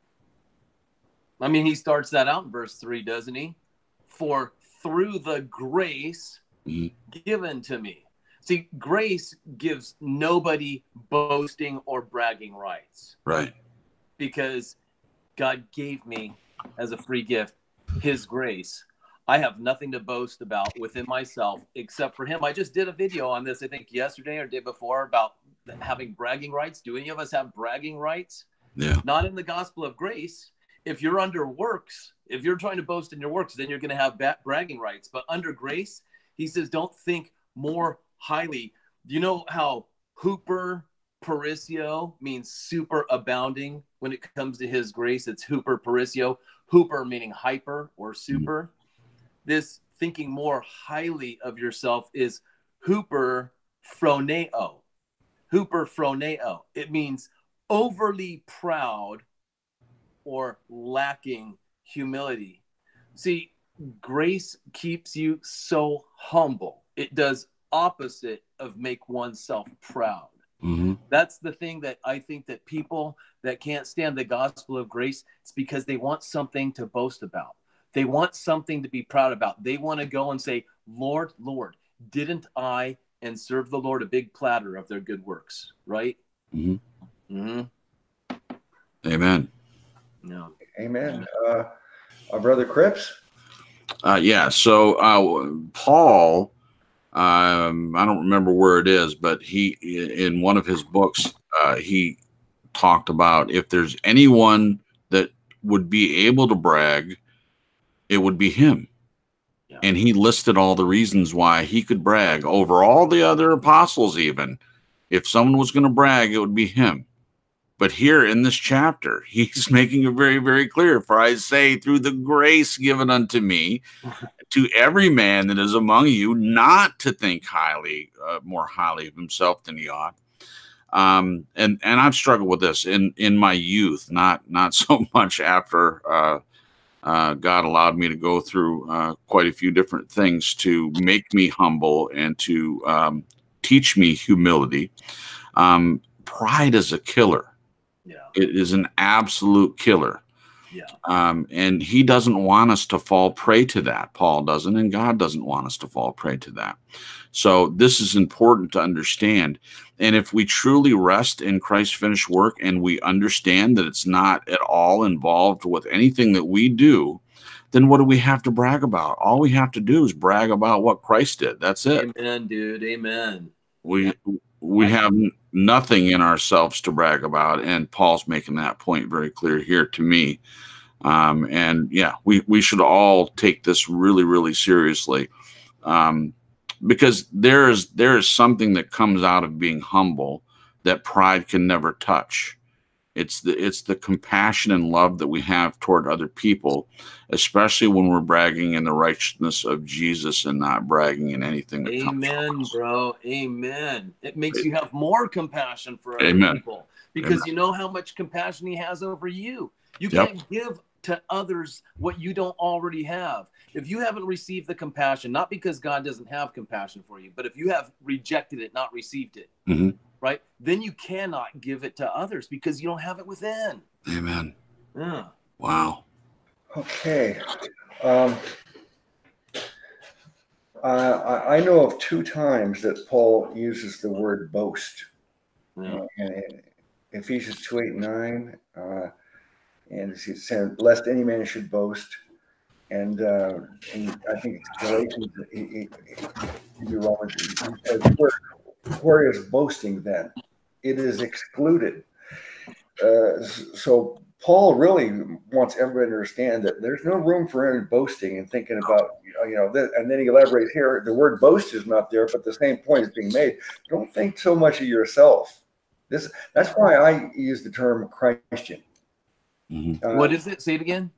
I mean, he starts that out in verse three, doesn't he? For through the grace mm-hmm. given to me. See, grace gives nobody boasting or bragging rights. Right. Because God gave me as a free gift his grace. I have nothing to boast about within myself except for him. I just did a video on this, I think yesterday or day before, about having bragging rights. Do any of us have bragging rights? Yeah. Not in the gospel of grace. If you're under works, if you're trying to boast in your works, then you're going to have bragging rights. But under grace, he says, don't think more highly. You know how Hooper Perisio means super abounding when it comes to his grace? It's Hooper Perisio. Hooper meaning hyper or super. This thinking more highly of yourself is Hooper phroneo. Hooper phroneo. It means overly proud or lacking humility. See, grace keeps you so humble. It does opposite of make oneself proud. Mm-hmm. That's the thing that I think that people that can't stand the gospel of grace, it's because they want something to boast about. They want something to be proud about. They want to go and say, Lord, Lord, didn't I and serve the Lord a big platter of their good works, right? Mm-hmm. Mm-hmm. Amen. No. Amen. Uh, our brother Cripps. Uh, yeah. So uh, Paul um, I don't remember where it is, but he in one of his books uh, he talked about if there's anyone that would be able to brag, it would be him. Yeah. And he listed all the reasons why he could brag over all the other apostles, even. If someone was going to brag, it would be him. But here in this chapter, he's making it very, very clear. For I say, through the grace given unto me, to every man that is among you, not to think highly, uh, more highly of himself than he ought. Um, and and I've struggled with this in in my youth, not not so much after uh, uh, God allowed me to go through uh, quite a few different things to make me humble and to um, teach me humility. Um, pride is a killer it is an absolute killer. Yeah. Um, and he doesn't want us to fall prey to that. Paul doesn't, and God doesn't want us to fall prey to that. So this is important to understand. And if we truly rest in Christ's finished work and we understand that it's not at all involved with anything that we do, then what do we have to brag about? All we have to do is brag about what Christ did. That's it. Amen, dude. Amen. We we have nothing in ourselves to brag about, and Paul's making that point very clear here to me. Um, and yeah, we we should all take this really really seriously, um, because there is there is something that comes out of being humble that pride can never touch. It's the it's the compassion and love that we have toward other people, especially when we're bragging in the righteousness of Jesus and not bragging in anything that Amen, bro. Amen. It makes you have more compassion for other Amen. people because Amen. you know how much compassion he has over you. You yep. can't give to others what you don't already have. If you haven't received the compassion, not because God doesn't have compassion for you, but if you have rejected it, not received it, mm-hmm right? Then you cannot give it to others because you don't have it within. Amen. Yeah. Wow. Okay. Um, uh, I know of two times that Paul uses the word boast. Yeah. Uh, in Ephesians 2 8 9, uh, and he said, Lest any man should boast. And, uh, and I think it's Galatians, he, he, he, he, Romans, he says, where is boasting then? it is excluded. Uh, so Paul really wants everybody to understand that there's no room for any boasting and thinking about, you know, this, and then he elaborates here. The word boast is not there, but the same point is being made. Don't think so much of yourself. This that's why I use the term Christian. Mhm. Uh, what is it? Say it again.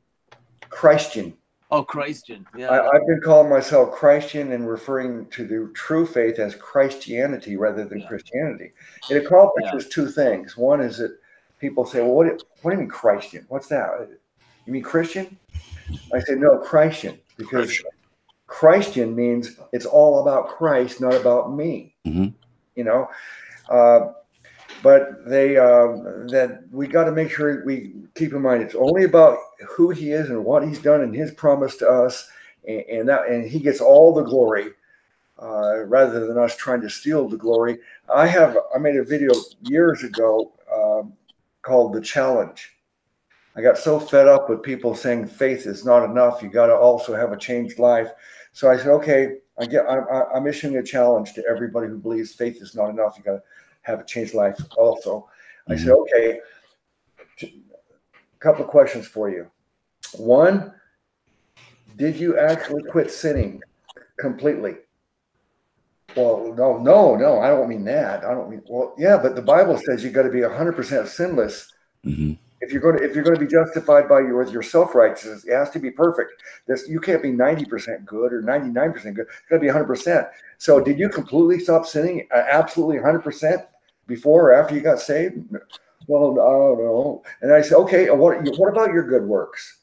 Christian? Oh, Christian. Yeah. I, I've been calling myself Christian and referring to the true faith as Christianity rather than Yeah. Christianity. It accomplishes two things. One is that people say, "Well, what, do- what do you mean Christian? What's that? You mean Christian?" I say, "No, Christian, because Christian means it's all about Christ, not about me." Mhm. You know, uh, but they um, that we got to make sure we keep in mind it's only about who he is and what he's done and his promise to us and, and that and he gets all the glory uh, rather than us trying to steal the glory. I have i made a video years ago um, called the challenge. I got so fed up with people saying faith is not enough you got to also have a changed life. So i said okay i get i'm, I'm issuing a challenge to everybody who believes faith is not enough you got to have a changed life also i said okay a couple of questions for you. One, did you actually quit sinning completely? Well, no, no, no, I don't mean that. I don't mean well, yeah, but the Bible says you got to be 100% sinless Mhm. If you're going to if you're going to be justified by your your self righteousness. It has to be perfect. This you can't be 90% good or 99% good. It's got to be 100%. So, did you completely stop sinning? uh, Absolutely 100% before or after you got saved? Well, no, no. And I said, okay, what what about your good works?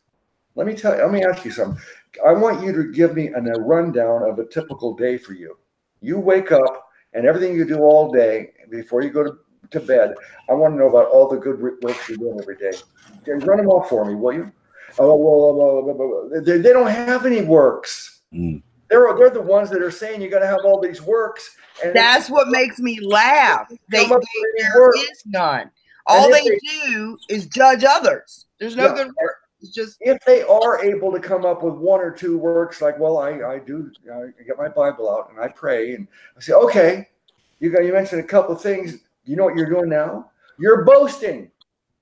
Let me tell you. Let me ask you something. I want you to give me an, a rundown of a typical day for you. You wake up and everything you do all day before you go to, to bed. I want to know about all the good works you're doing every day. Okay, Run them off for me, will you? Oh, well, well, well, well, well, they, they don't have any works. Mm. They're they're the ones that are saying you got to have all these works. And That's what makes me laugh. They, they with there work. is none. All they, they- do is judge others. There's no Yeah. good work. It's just if they are able to come up with one or two works, like, well, I, I do, I get my Bible out and I pray, and I say, okay, you got, you mentioned a couple of things. You know what you're doing now? You're boasting.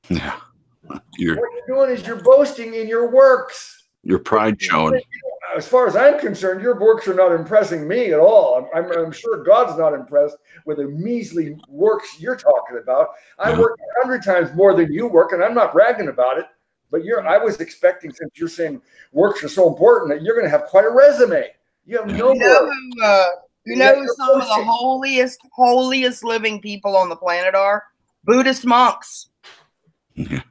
Yeah. Your What you're doing is you're boasting in your works. your pride showing. As far as I'm concerned, your works are not impressing me at all. I'm, I'm, I'm sure God's not impressed with the measly works you're talking about. I Yeah. work a hundred times more than you work, and I'm not bragging about it. But you're, I was expecting, since you're saying works are so important, that you're going to have quite a resume. You have no you know who uh, you know who some of the holiest, holiest living people on the planet are? Buddhist monks. Yeah.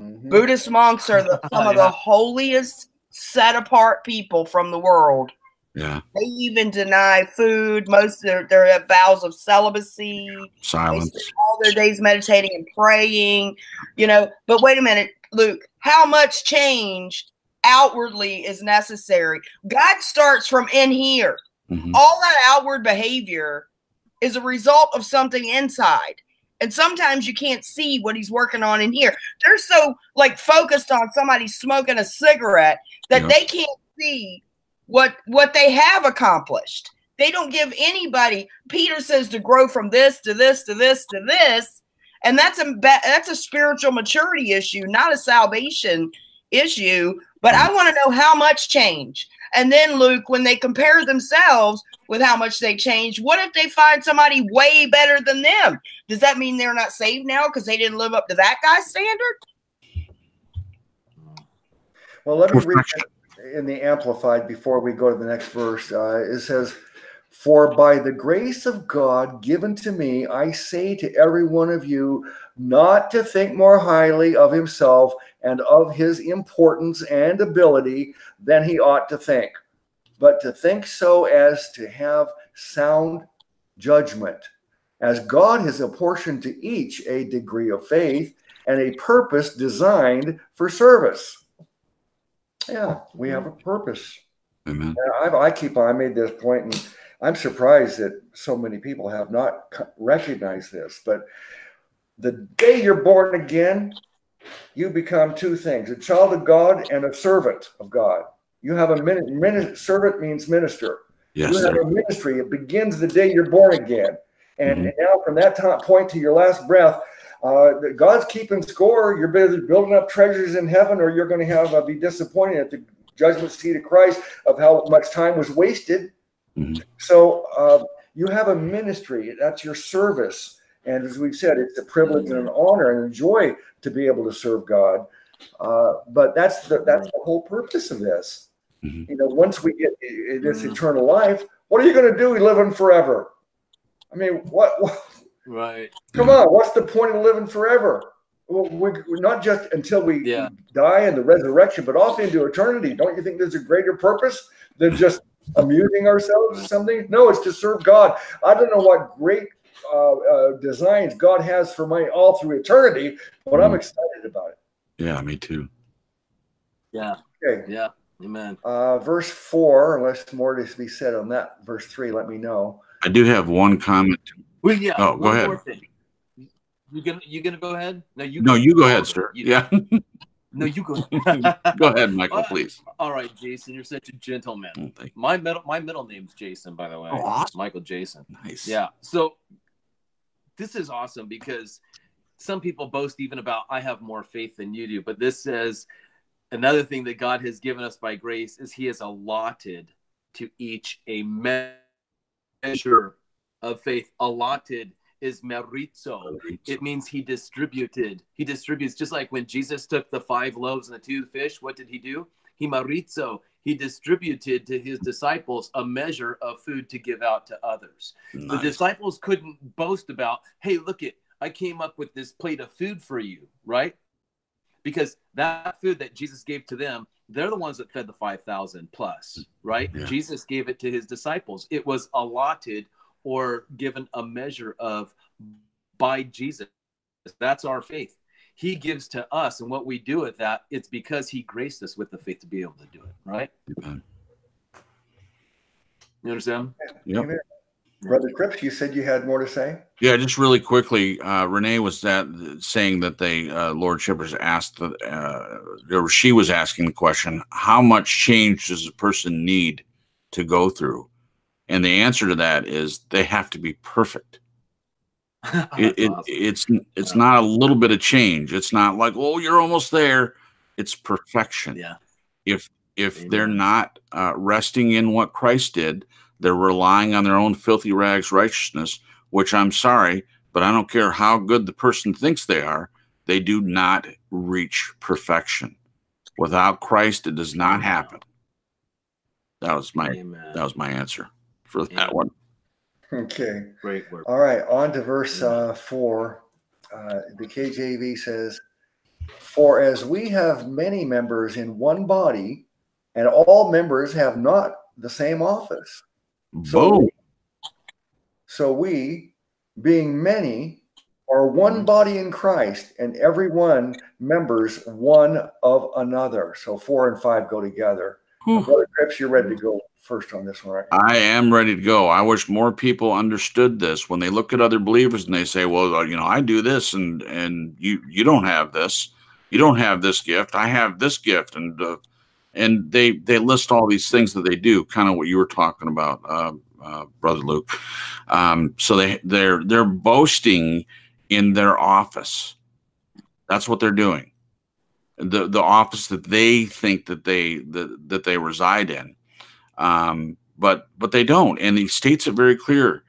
Mhm. Buddhist monks are the, some of the holiest, set apart people from the world. Yeah. They even deny food. Most of their, their have vows of celibacy. They Silence. spend all their days meditating and praying, you know. But wait a minute, Luke, how much change outwardly is necessary? God starts from in here. Mhm. All that outward behavior is a result of something inside. And sometimes you can't see what he's working on in here. They're so like focused on somebody smoking a cigarette that they can't see what what they have accomplished. They don't give anybody. Peter says to grow from this to this to this to this, and that's a that's a spiritual maturity issue, not a salvation issue. But I want to know how much change. And then Luke, when they compare themselves with how much they change, what if they find somebody way better than them? Does that mean they're not saved now because they didn't live up to that guy's standard? Well, let me read in the Amplified before we go to the next verse. Uh, it says, For by the grace of God given to me, I say to every one of you not to think more highly of himself and of his importance and ability than he ought to think, but to think so as to have sound judgment, as God has apportioned to each a degree of faith and a purpose designed for service. Yeah, we have a purpose. Amen. I, I keep on, I made this point, and I'm surprised that so many people have not recognized this. But the day you're born again, you become two things a child of God and a servant of God. You have a min, min, servant means minister. Yes. You have a ministry. It begins the day you're born again. And, and now, from that time, point to your last breath, uh, God's keeping score. You're building up treasures in heaven, or you're going to have uh, be disappointed at the judgment seat of Christ of how much time was wasted. Mhm. So uh, you have a ministry. That's your service, and as we've said, it's a privilege and an honor and a joy to be able to serve God. Uh, but that's the that's the whole purpose of this. Mhm. You know, once we get i- i- this Mhm. eternal life, what are you going to do We living forever? I mean, what, what Right. Come on, what's the point of living forever? Well, we're, we're not just until we Yeah. die and the resurrection, but off into eternity. Don't you think there's a greater purpose than just amusing ourselves or something? No, it's to serve God. I don't know what great uh, uh, designs God has for my all through eternity, but I'm excited about it. Yeah, me too. Yeah. Okay, Yeah. Amen. uh, verse four, unless more is to be said on that. Verse three, let me know. I do have one comment. Well, yeah. Oh, go ahead. More thing. You gonna you gonna go ahead? No, you. No, you go ahead, sir. You- Yeah, No, you go. go ahead, Michael, please. All right, Jason, you're such a gentleman. Oh, My middle my middle name's Jason, by the way. Oh, awesome. Michael Jason. Nice. Yeah. So this is awesome because some people boast even about I have more faith than you do, but this says another thing that God has given us by grace is He has allotted to each a measure of faith. Allotted is merizo. It means He distributed. He distributes just like when Jesus took the five loaves and the two fish. What did He do? He merizo. He distributed to His disciples a measure of food to give out to others. The disciples couldn't boast about hey look it i came up with this plate of food for you right? Because that food that jesus gave to them they're the ones that fed the 5000 plus right? Yeah. jesus gave it to his disciples. It was allotted or given a measure of by jesus. That's our faith he gives to us and what we do with that it's because he graced us with the faith to be able to do it right Amen. you understand Yep. Brother Cripps, you said you had more to say. Yeah, just really quickly, uh, Renee was that saying that they uh, Lord Shippers asked the uh, or she was asking the question, how much change does a person need to go through? And the answer to that is they have to be perfect. It, it, awesome. It's it's not a little bit of change. It's not like oh you're almost there. It's perfection. yeah If if Amen. they're not uh, resting in what Christ did, they're relying on their own filthy rags righteousness. Which I'm sorry, but I don't care how good the person thinks they are. They do not reach perfection. Without Christ, it does not happen. That was my Amen. that was my answer for that one. Okay. Great work. All right, on to verse uh, four. Uh, the KJV says, For as we have many members in one body, and all members have not the same office. So, Boom. so we, being many, are one body in Christ, and every one members one of another. So four and five go together. Whew. Brother Cripps, you're ready to go first on this one, right? I am ready to go. I wish more people understood this when they look at other believers and they say, "Well, uh, you know, I do this, and and you you don't have this, you don't have this gift. I have this gift," and uh, and they they list all these things that they do, kind of what you were talking about, uh, uh, brother Luke. Um, so they they're they're boasting in their office. That's what they're doing. The the office that they think that they that, that they reside in um, but but they don't, and the states it very clear.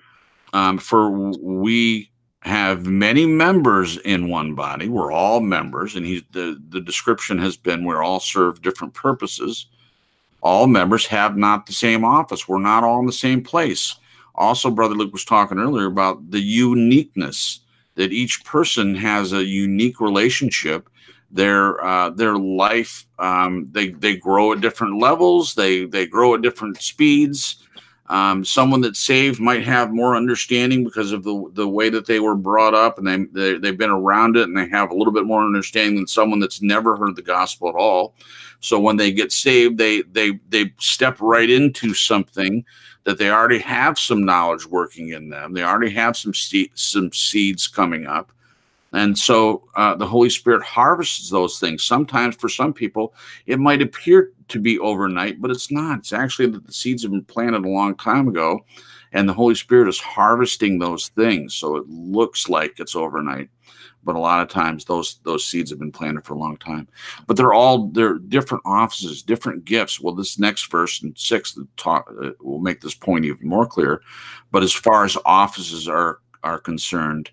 Um, for we have many members in one body; we're all members, and he's the the description has been we're all serve different purposes. All members have not the same office. We're not all in the same place. Also, Brother Luke was talking earlier about the uniqueness that each person has a unique relationship their uh, their life um, they they grow at different levels they they grow at different speeds. Um, someone that's saved might have more understanding because of the the way that they were brought up and they, they they've been around it and they have a little bit more understanding than someone that's never heard the gospel at all. So when they get saved they they they step right into something that they already have some knowledge working in them. They already have some se- some seeds coming up and so uh, the Holy Spirit harvests those things. Sometimes for some people, it might appear to be overnight, but it's not. It's actually that the seeds have been planted a long time ago. and the Holy Spirit is harvesting those things. So it looks like it's overnight, but a lot of times those those seeds have been planted for a long time. But they're all they're different offices, different gifts. Well, this next verse and six talk uh, will make this point even more clear. But as far as offices are are concerned,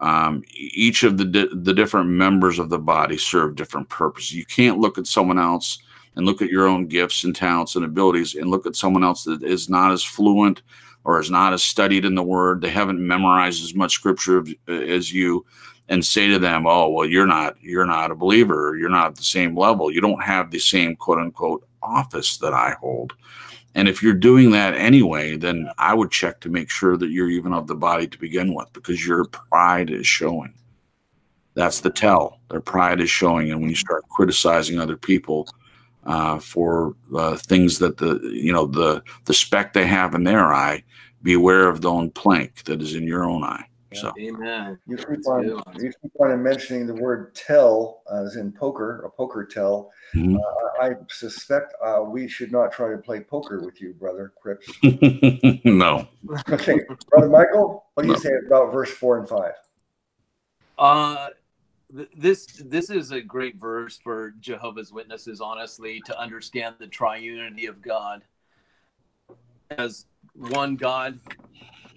um, each of the di- the different members of the body serve different purposes. You can't look at someone else and look at your own gifts and talents and abilities and look at someone else that is not as fluent or is not as studied in the word. They haven't memorized as much scripture as you and say to them, "Oh, well, you're not you're not a believer. You're not at the same level. You don't have the same quote unquote office that I hold." And if you're doing that anyway, then I would check to make sure that you're even of the body to begin with, because your pride is showing. That's the tell. Their pride is showing, and when you start criticizing other people uh, for uh, things that the you know the the speck they have in their eye, beware of the own plank that is in your own eye. So, Amen. You keep on you keep on mentioning the word tell as in poker, a poker tell. Mhm. Uh, I suspect uh, we should not try to play poker with you, brother Cripps. no. Okay, brother Michael, what do you say about verse four and five? Uh, th- this this is a great verse for Jehovah's Witnesses, honestly, to understand the triunity of God as one God,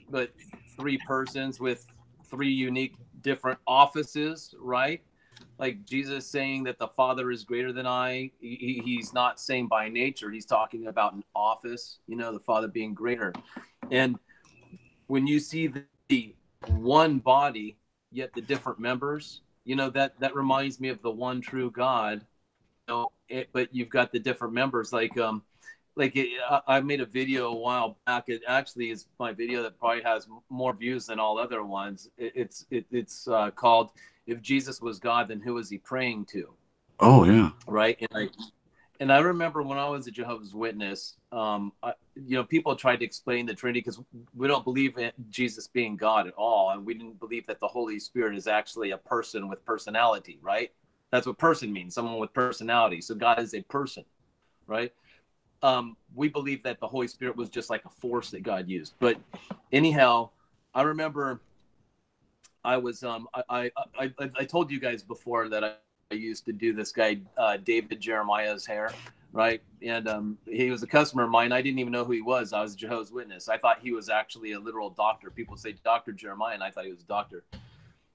but three persons with three unique different offices, right? Like Jesus saying that the Father is greater than I. He, he- he's not saying by nature. He's talking about an office. You know, the Father being greater, and when you see the, the one body yet the different members you know that that reminds me of the one true god you know it, but you've got the different members like um like it, I, I made a video a while back. It actually is my video that probably has more views than all other ones. It, it's it, it's uh, called if jesus was god then who was he praying to? Oh yeah. right? And i and i remember when i was a jehovah's witness um I, you know people tried to explain the trinity because we don't believe in jesus being god at all and we didn't believe that the holy spirit is actually a person with personality right? That's what person means someone with personality. So god is a person right um we believe that the holy spirit was just like a force that god used but anyhow i remember i was um i i i, I told you guys before that i I used to do this guy uh, David Jeremiah's hair, right? And um, he was a customer of mine. I didn't even know who he was. I was Jehovah's Witness. I thought he was actually a literal doctor. People say Doctor Jeremiah, and I thought he was a doctor.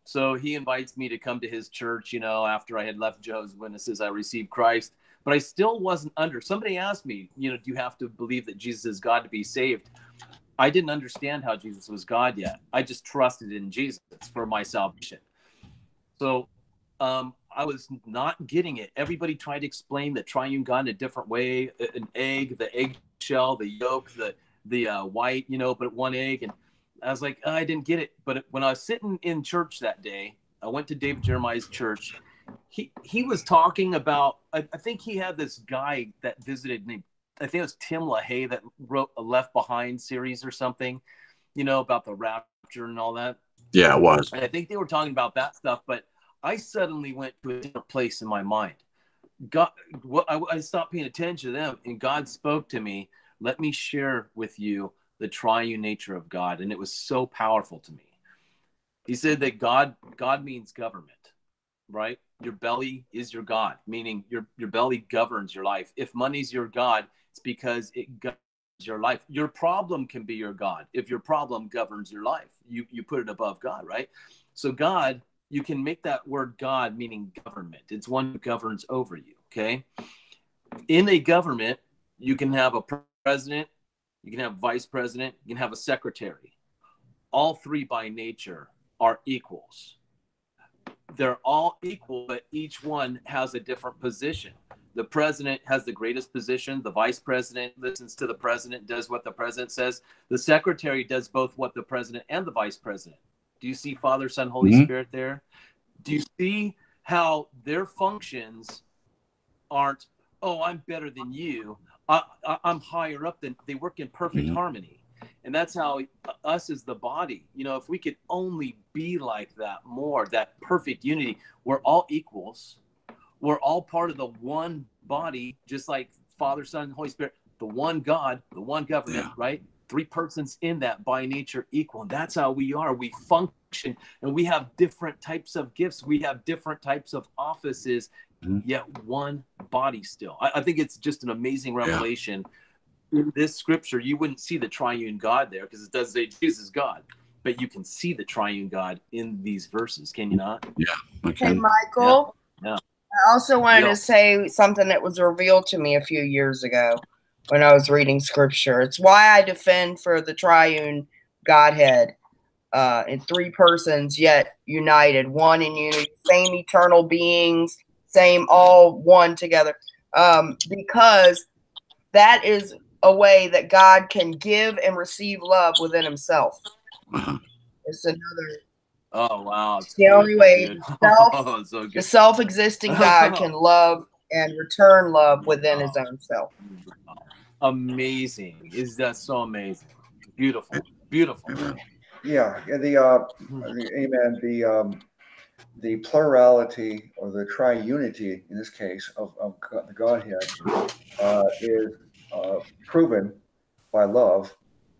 So he invites me to come to his church. You know, after I had left Jehovah's Witnesses, I received Christ, but I still wasn't under. Somebody asked me, you know, do you have to believe that Jesus is God to be saved? I didn't understand how Jesus was God yet. I just trusted in Jesus for my salvation. So um, I was not getting it. Everybody tried to explain the triune God in a different way. An egg, the eggshell, the yolk, the the uh, white, you know, but one egg. And I was like, I didn't get it. But when I was sitting in church that day, I went to David Jeremiah's church. He he was talking about. I, I think he had this guy that visited named. I think it was Tim LaHaye that wrote a Left Behind series or something, you know, about the rapture and all that. Yeah, it was. And I think they were talking about that stuff, but I suddenly went to a different place in my mind. God, what I, I stopped paying attention to them, and God spoke to me. Let me share with you the triune nature of God, and it was so powerful to me. He said that God, God means government, right? Your belly is your God, meaning your your belly governs your life. If money's your God, it's because it governs your life. Your problem can be your God if your problem governs your life. You you put it above God, right? So God you can make that word God meaning government. It's one who governs over you. Okay. In a government, you can have a president, you can have vice president, you can have a secretary. All three by nature are equals. They're all equal, but each one has a different position. The president has the greatest position. The vice president listens to the president, does what the president says. The secretary does both what the president and the vice president. Do you see Father, Son, Holy Mhm. Spirit there? Do you see how their functions aren't, oh, I'm better than you. I, I, I'm higher up than they work in perfect Mhm. harmony. And that's how us as the body, you know, if we could only be like that more, that perfect unity, we're all equals. We're all part of the one body, just like Father, Son, Holy Spirit, the one God, the one government, Yeah. right? three persons in that by nature equal. And that's how we are. We function and we have different types of gifts. We have different types of offices, mm-hmm. yet one body still. I, I, think it's just an amazing revelation. Yeah. In this scripture, you wouldn't see the triune God there because it does say Jesus God, but you can see the triune God in these verses, can you not? Yeah. Okay, hey, Michael. Yeah. yeah. I also wanted to say something that was revealed to me a few years ago when I was reading scripture. It's why I defend for the triune Godhead uh, in three persons, yet united, one in unity, same eternal beings, same all one together. Um, because that is a way that God can give and receive love within Himself. Uh-huh. It's another. Oh wow! It's the only way self, oh, so the self-existing God can love and return love within His own self amazing. Is that so amazing? Beautiful, beautiful. Yeah, the uh, the, amen. The um, the plurality or the triunity in this case of, of the Godhead uh, is uh, proven by love,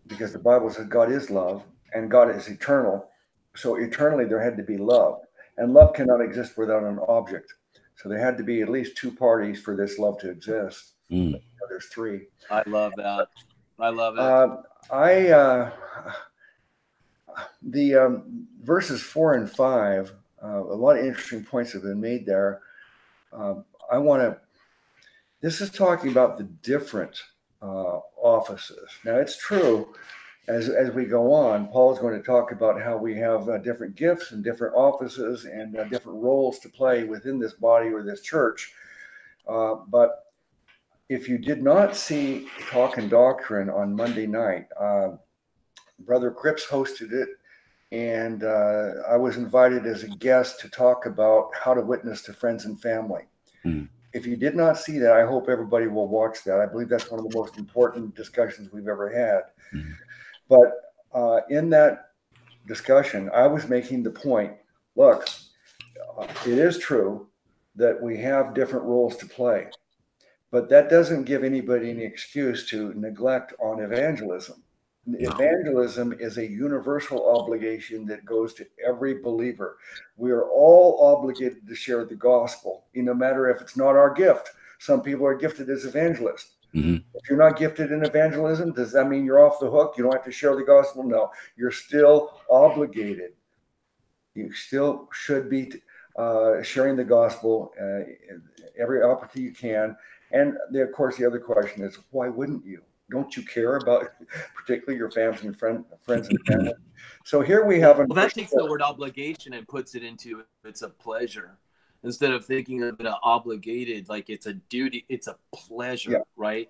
because the Bible says God is love and God is eternal. So eternally there had to be love, and love cannot exist without an object. So there had to be at least two parties for this love to exist. Mm. There's three. I love that. I love it. Uh, I uh, the um, verses four and five. Uh, a lot of interesting points have been made there. Um, I want to. This is talking about the different uh, offices. Now it's true. As, as we go on, Paul is going to talk about how we have uh, different gifts and different offices and uh, different roles to play within this body or this church. but if you did not see Talk and Doctrine on Monday night, uh, Brother Cripps hosted it, and uh, I was invited as a guest to talk about how to witness to friends and family. Mm. If you did not see that, I hope everybody will watch that. I believe that's one of the most important discussions we've ever had. Mm. But uh, in that discussion, I was making the point look, uh, it is true that we have different roles to play but that doesn't give anybody any excuse to neglect on evangelism. Evangelism is a universal obligation that goes to every believer. We are all obligated to share the gospel, no matter if it's not our gift. Some people are gifted as evangelists. Mm-hmm. If you're not gifted in evangelism, does that mean you're off the hook? You don't have to share the gospel? No, you're still obligated. You still should be uh, sharing the gospel uh, every opportunity you can and the, of course, the other question is, why wouldn't you? Don't you care about particularly your family and friend, friends and family? So here we have. Well, that takes the word obligation and puts it into it's a pleasure instead of thinking of it obligated like it's a duty. It's a pleasure, yeah. right?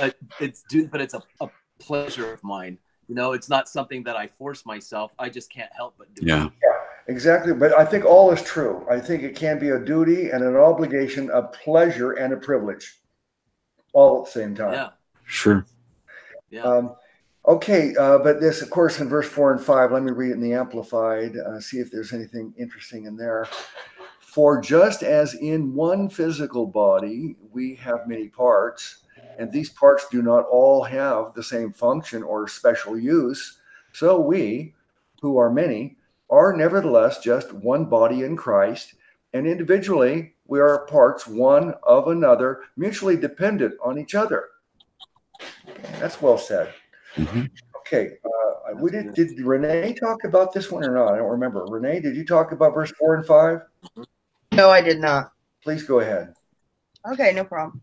Uh, it's it's but it's a, a pleasure of mine. You know, it's not something that I force myself. I just can't help but do yeah. it. Yeah. Exactly. But I think all is true. I think it can be a duty and an obligation, a pleasure and a privilege all at the same time. Yeah. Sure. Yeah. Um, okay. Uh, but this, of course, in verse four and five, let me read it in the Amplified, uh, see if there's anything interesting in there. For just as in one physical body we have many parts, and these parts do not all have the same function or special use, so we, who are many, are nevertheless just one body in Christ, and individually we are parts one of another, mutually dependent on each other. That's well said. Mm-hmm. Okay, uh, we did. Did Renee talk about this one or not? I don't remember. Renee, did you talk about verse four and five? No, I did not. Please go ahead. Okay, no problem.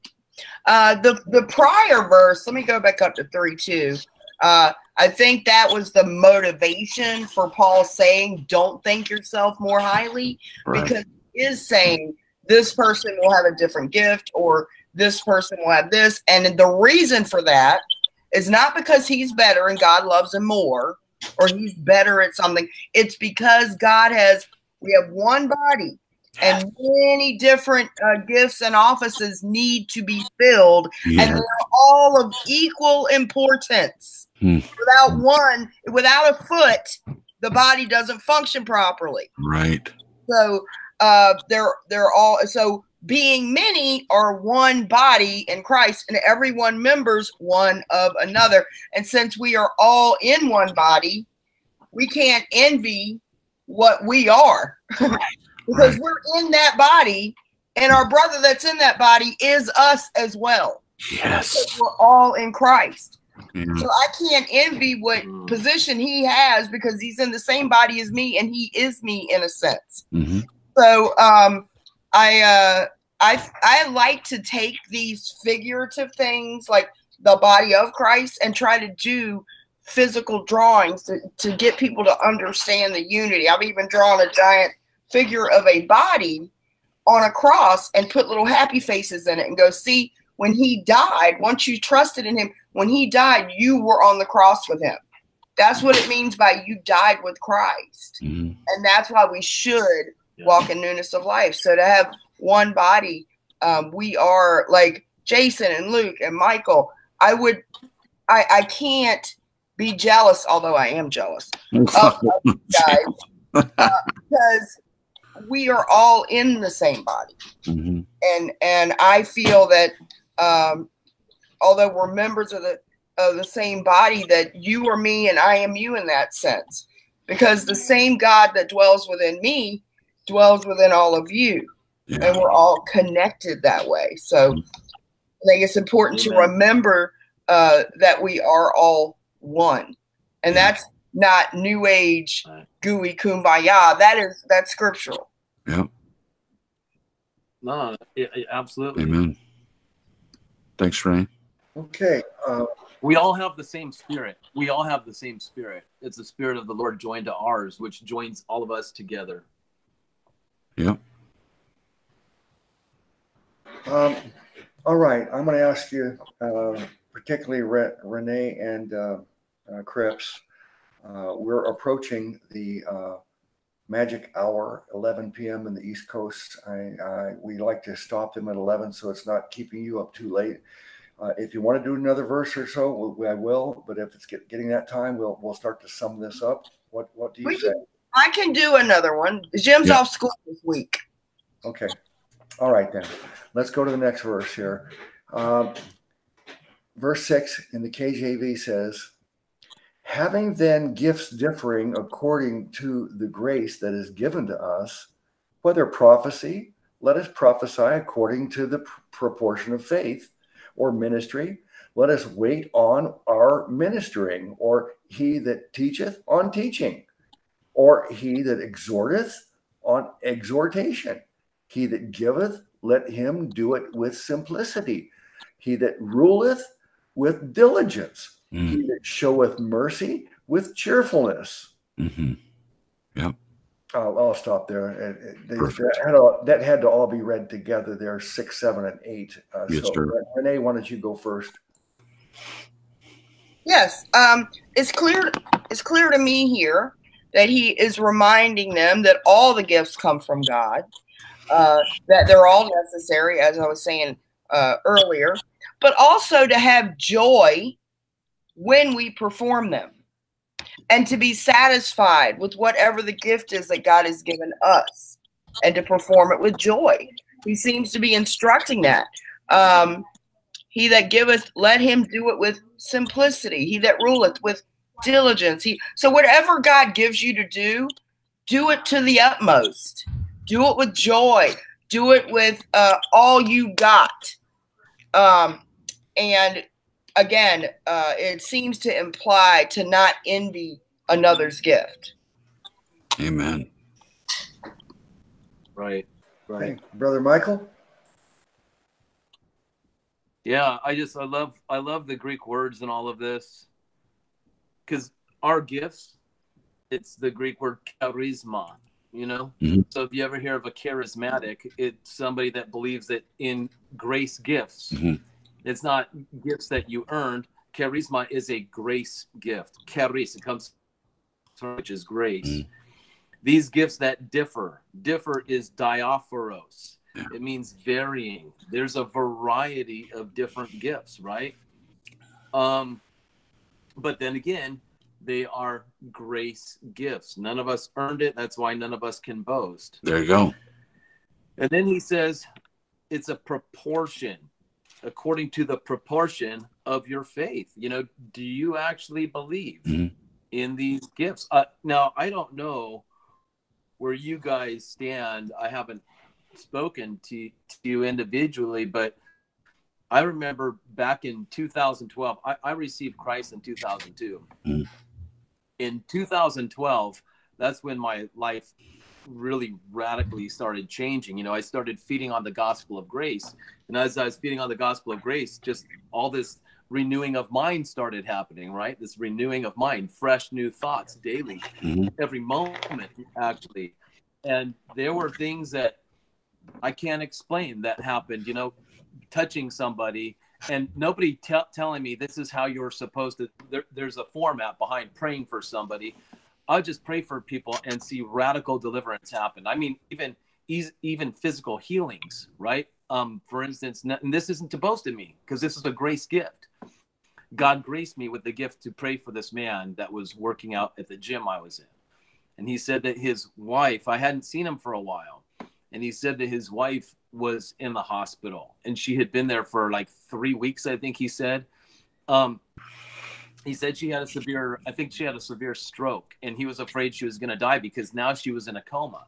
Uh, the the prior verse. Let me go back up to three two. Uh, I think that was the motivation for Paul saying, "Don't think yourself more highly," right. because he is saying this person will have a different gift or this person will have this, and the reason for that is not because he's better and God loves him more or he's better at something. It's because God has we have one body and many different uh, gifts and offices need to be filled yeah. and they're all of equal importance Hmm. Without one, without a foot, the body doesn't function properly. Right. So uh, they're they're all so being many are one body in Christ, and everyone members one of another. And since we are all in one body, we can't envy what we are because right. we're in that body, and our brother that's in that body is us as well. Yes. we're all in Christ. Mm-hmm. So I can't envy what mm. position he has because he's in the same body as me and he is me in a sense. Mm-hmm. So um, I uh, I I like to take these figurative things like the body of Christ and try to do physical drawings to, to get people to understand the unity. I've even drawn a giant figure of a body on a cross and put little happy faces in it and go, see, when he died, once you trusted in him, when he died, you were on the cross with him. That's what it means by you died with Christ. Mm-hmm. And that's why we should yeah. walk in newness of life. So to have one body, um, we are like Jason and Luke and Michael. I would, I, I can't be jealous, although I am jealous of, guys, uh, because we are all in the same body, mm-hmm. and and I feel that um, although we're members of the of the same body, that you are me and I am you in that sense, because the same God that dwells within me dwells within all of you, yeah. and we're all connected that way. So mm-hmm. I think it's important Amen. to remember uh, that we are all one, and that's not new age gooey kumbaya. That is that's scriptural. Yep. No, it, it, absolutely. Amen. Thanks, Ray. Okay. Uh, we all have the same spirit. We all have the same spirit. It's the spirit of the Lord joined to ours, which joins all of us together. Yep. Um, all right. I'm going to ask you, uh, particularly Re- Renee and uh, uh, Cripps. Uh, we're approaching the uh, magic hour, 11 p.m. in the East Coast. I, I, we like to stop them at 11 so it's not keeping you up too late. Uh, if you want to do another verse or so, we, I will. But if it's get, getting that time, we'll we'll start to sum this up. What what do you we say? Can, I can do another one. Jim's yeah. off school this week. Okay. All right then. Let's go to the next verse here. Um, verse six in the KJV says, Having then gifts differing according to the grace that is given to us, whether prophecy, let us prophesy according to the pr- proportion of faith, or ministry, let us wait on our ministering, or he that teacheth on teaching, or he that exhorteth on exhortation. He that giveth, let him do it with simplicity. He that ruleth with diligence Mm. He that showeth mercy with cheerfulness. Mm-hmm. Yep. I'll, I'll, stop there. that, had to, that, had to, all be read together there, six, seven, and eight. Uh, yes, so, sir. Renee, why don't you go first? Yes, um, it's clear. It's clear to me here that he is reminding them that all the gifts come from God, uh, that they're all necessary, as I was saying uh, earlier, but also to have joy when we perform them and to be satisfied with whatever the gift is that God has given us and to perform it with joy. He seems to be instructing that. Um, he that giveth, let him do it with simplicity. He that ruleth with diligence. He so whatever God gives you to do, do it to the utmost. Do it with joy. Do it with uh, all you got. Um, and again, uh, it seems to imply to not envy another's gift. Amen. Right. Right. Hey, Brother Michael. Yeah, I just I love I love the Greek words and all of this because our gifts, it's the Greek word charisma. You know, mm-hmm. so if you ever hear of a charismatic, it's somebody that believes that in grace gifts. Mm-hmm it's not gifts that you earned. Charisma is a grace gift. Charis, it comes from which is grace. Mm. These gifts that differ, differ is diaphoros. Yeah. It means varying. There's a variety of different gifts, right? Um, but then again, they are grace gifts. None of us earned it. That's why none of us can boast. There you go. And then he says, it's a proportion according to the proportion of your faith. You know, do you actually believe Mhm. in these gifts? Uh, now, I don't know where you guys stand. I haven't spoken to, to you individually, but I remember back in 2012, I, I received Christ in 2002. Mhm. In 2012, that's when my life really radically started changing. You know, I started feeding on the gospel of grace. And as I was feeding on the gospel of grace, just all this renewing of mind started happening, right? This renewing of mind, fresh new thoughts daily, Mhm. every moment, actually. And there were things that I can't explain that happened, you know, touching somebody and nobody te- telling me this is how you're supposed to. There, there's a format behind praying for somebody. I'll just pray for people and see radical deliverance happen. I mean, even even physical healings, right? Um, for instance, and this isn't to boast in me because this is a grace gift. God graced me with the gift to pray for this man that was working out at the gym I was in. And he said that his wife, I hadn't seen him for a while, and he said that his wife was in the hospital and she had been there for like three weeks, I think he said. Um, he said she had a severe, I think she had a severe stroke, and he was afraid she was going to die because now she was in a coma.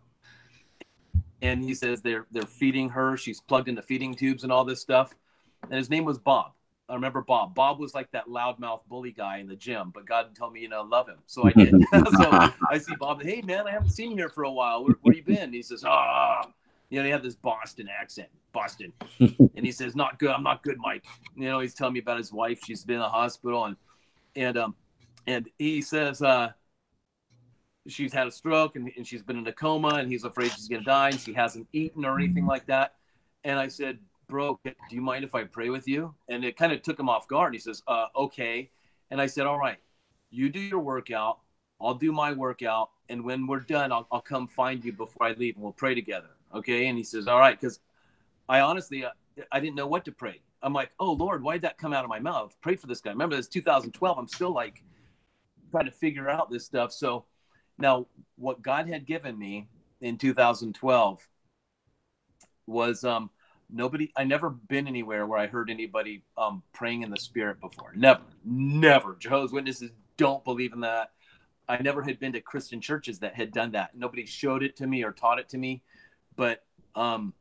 And he says they're they're feeding her. She's plugged into feeding tubes and all this stuff. And his name was Bob. I remember Bob. Bob was like that loudmouth bully guy in the gym, but God told me, you know, love him. So I did. so I see Bob. Hey, man, I haven't seen you here for a while. Where, where you been? He says, ah, you know, he had this Boston accent, Boston, and he says, not good. I'm not good, Mike. You know, he's telling me about his wife. She's been in the hospital, and and um, and he says, uh, she's had a stroke and, and she's been in a coma, and he's afraid she's gonna die, and she hasn't eaten or anything like that. And I said, bro, do you mind if I pray with you? And it kind of took him off guard. He says, uh, okay. And I said, all right, you do your workout. I'll do my workout. And when we're done, I'll, I'll come find you before I leave and we'll pray together. Okay. And he says, all right. Cause I honestly, I, I didn't know what to pray. I'm like, oh Lord, why did that come out of my mouth? Pray for this guy. Remember this 2012. I'm still like trying to figure out this stuff. So now what God had given me in 2012 was, um, nobody i never been anywhere where i heard anybody um praying in the spirit before never never jehovah's witnesses don't believe in that i never had been to christian churches that had done that nobody showed it to me or taught it to me but um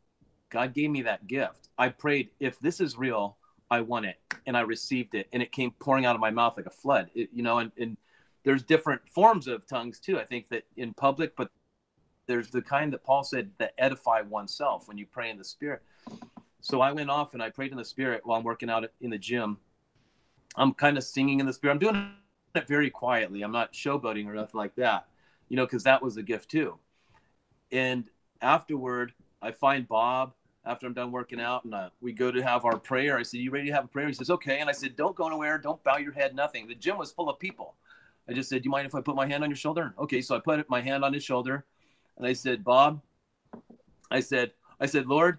god gave me that gift i prayed if this is real i want it and i received it and it came pouring out of my mouth like a flood it, you know and, and there's different forms of tongues too i think that in public but there's the kind that paul said that edify oneself when you pray in the spirit so I went off and I prayed in the spirit while I'm working out in the gym. I'm kind of singing in the spirit. I'm doing it very quietly. I'm not showboating or nothing like that, you know, because that was a gift too. And afterward, I find Bob after I'm done working out and uh, we go to have our prayer. I said, You ready to have a prayer? He says, Okay. And I said, Don't go nowhere. Don't bow your head, nothing. The gym was full of people. I just said, Do you mind if I put my hand on your shoulder? Okay. So I put my hand on his shoulder and I said, Bob, I said, I said, Lord,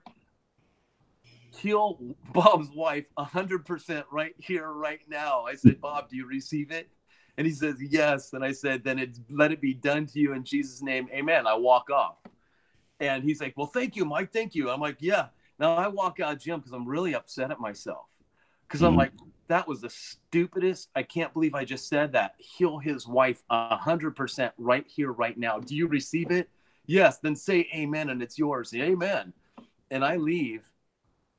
heal Bob's wife 100% right here, right now. I said, Bob, do you receive it? And he says, Yes. And I said, Then it's let it be done to you in Jesus' name. Amen. I walk off. And he's like, Well, thank you, Mike. Thank you. I'm like, Yeah. Now I walk out of gym because I'm really upset at myself. Because I'm Mhm. like, that was the stupidest. I can't believe I just said that. Heal his wife 100% right here, right now. Do you receive it? Yes. Then say amen and it's yours. Amen. And I leave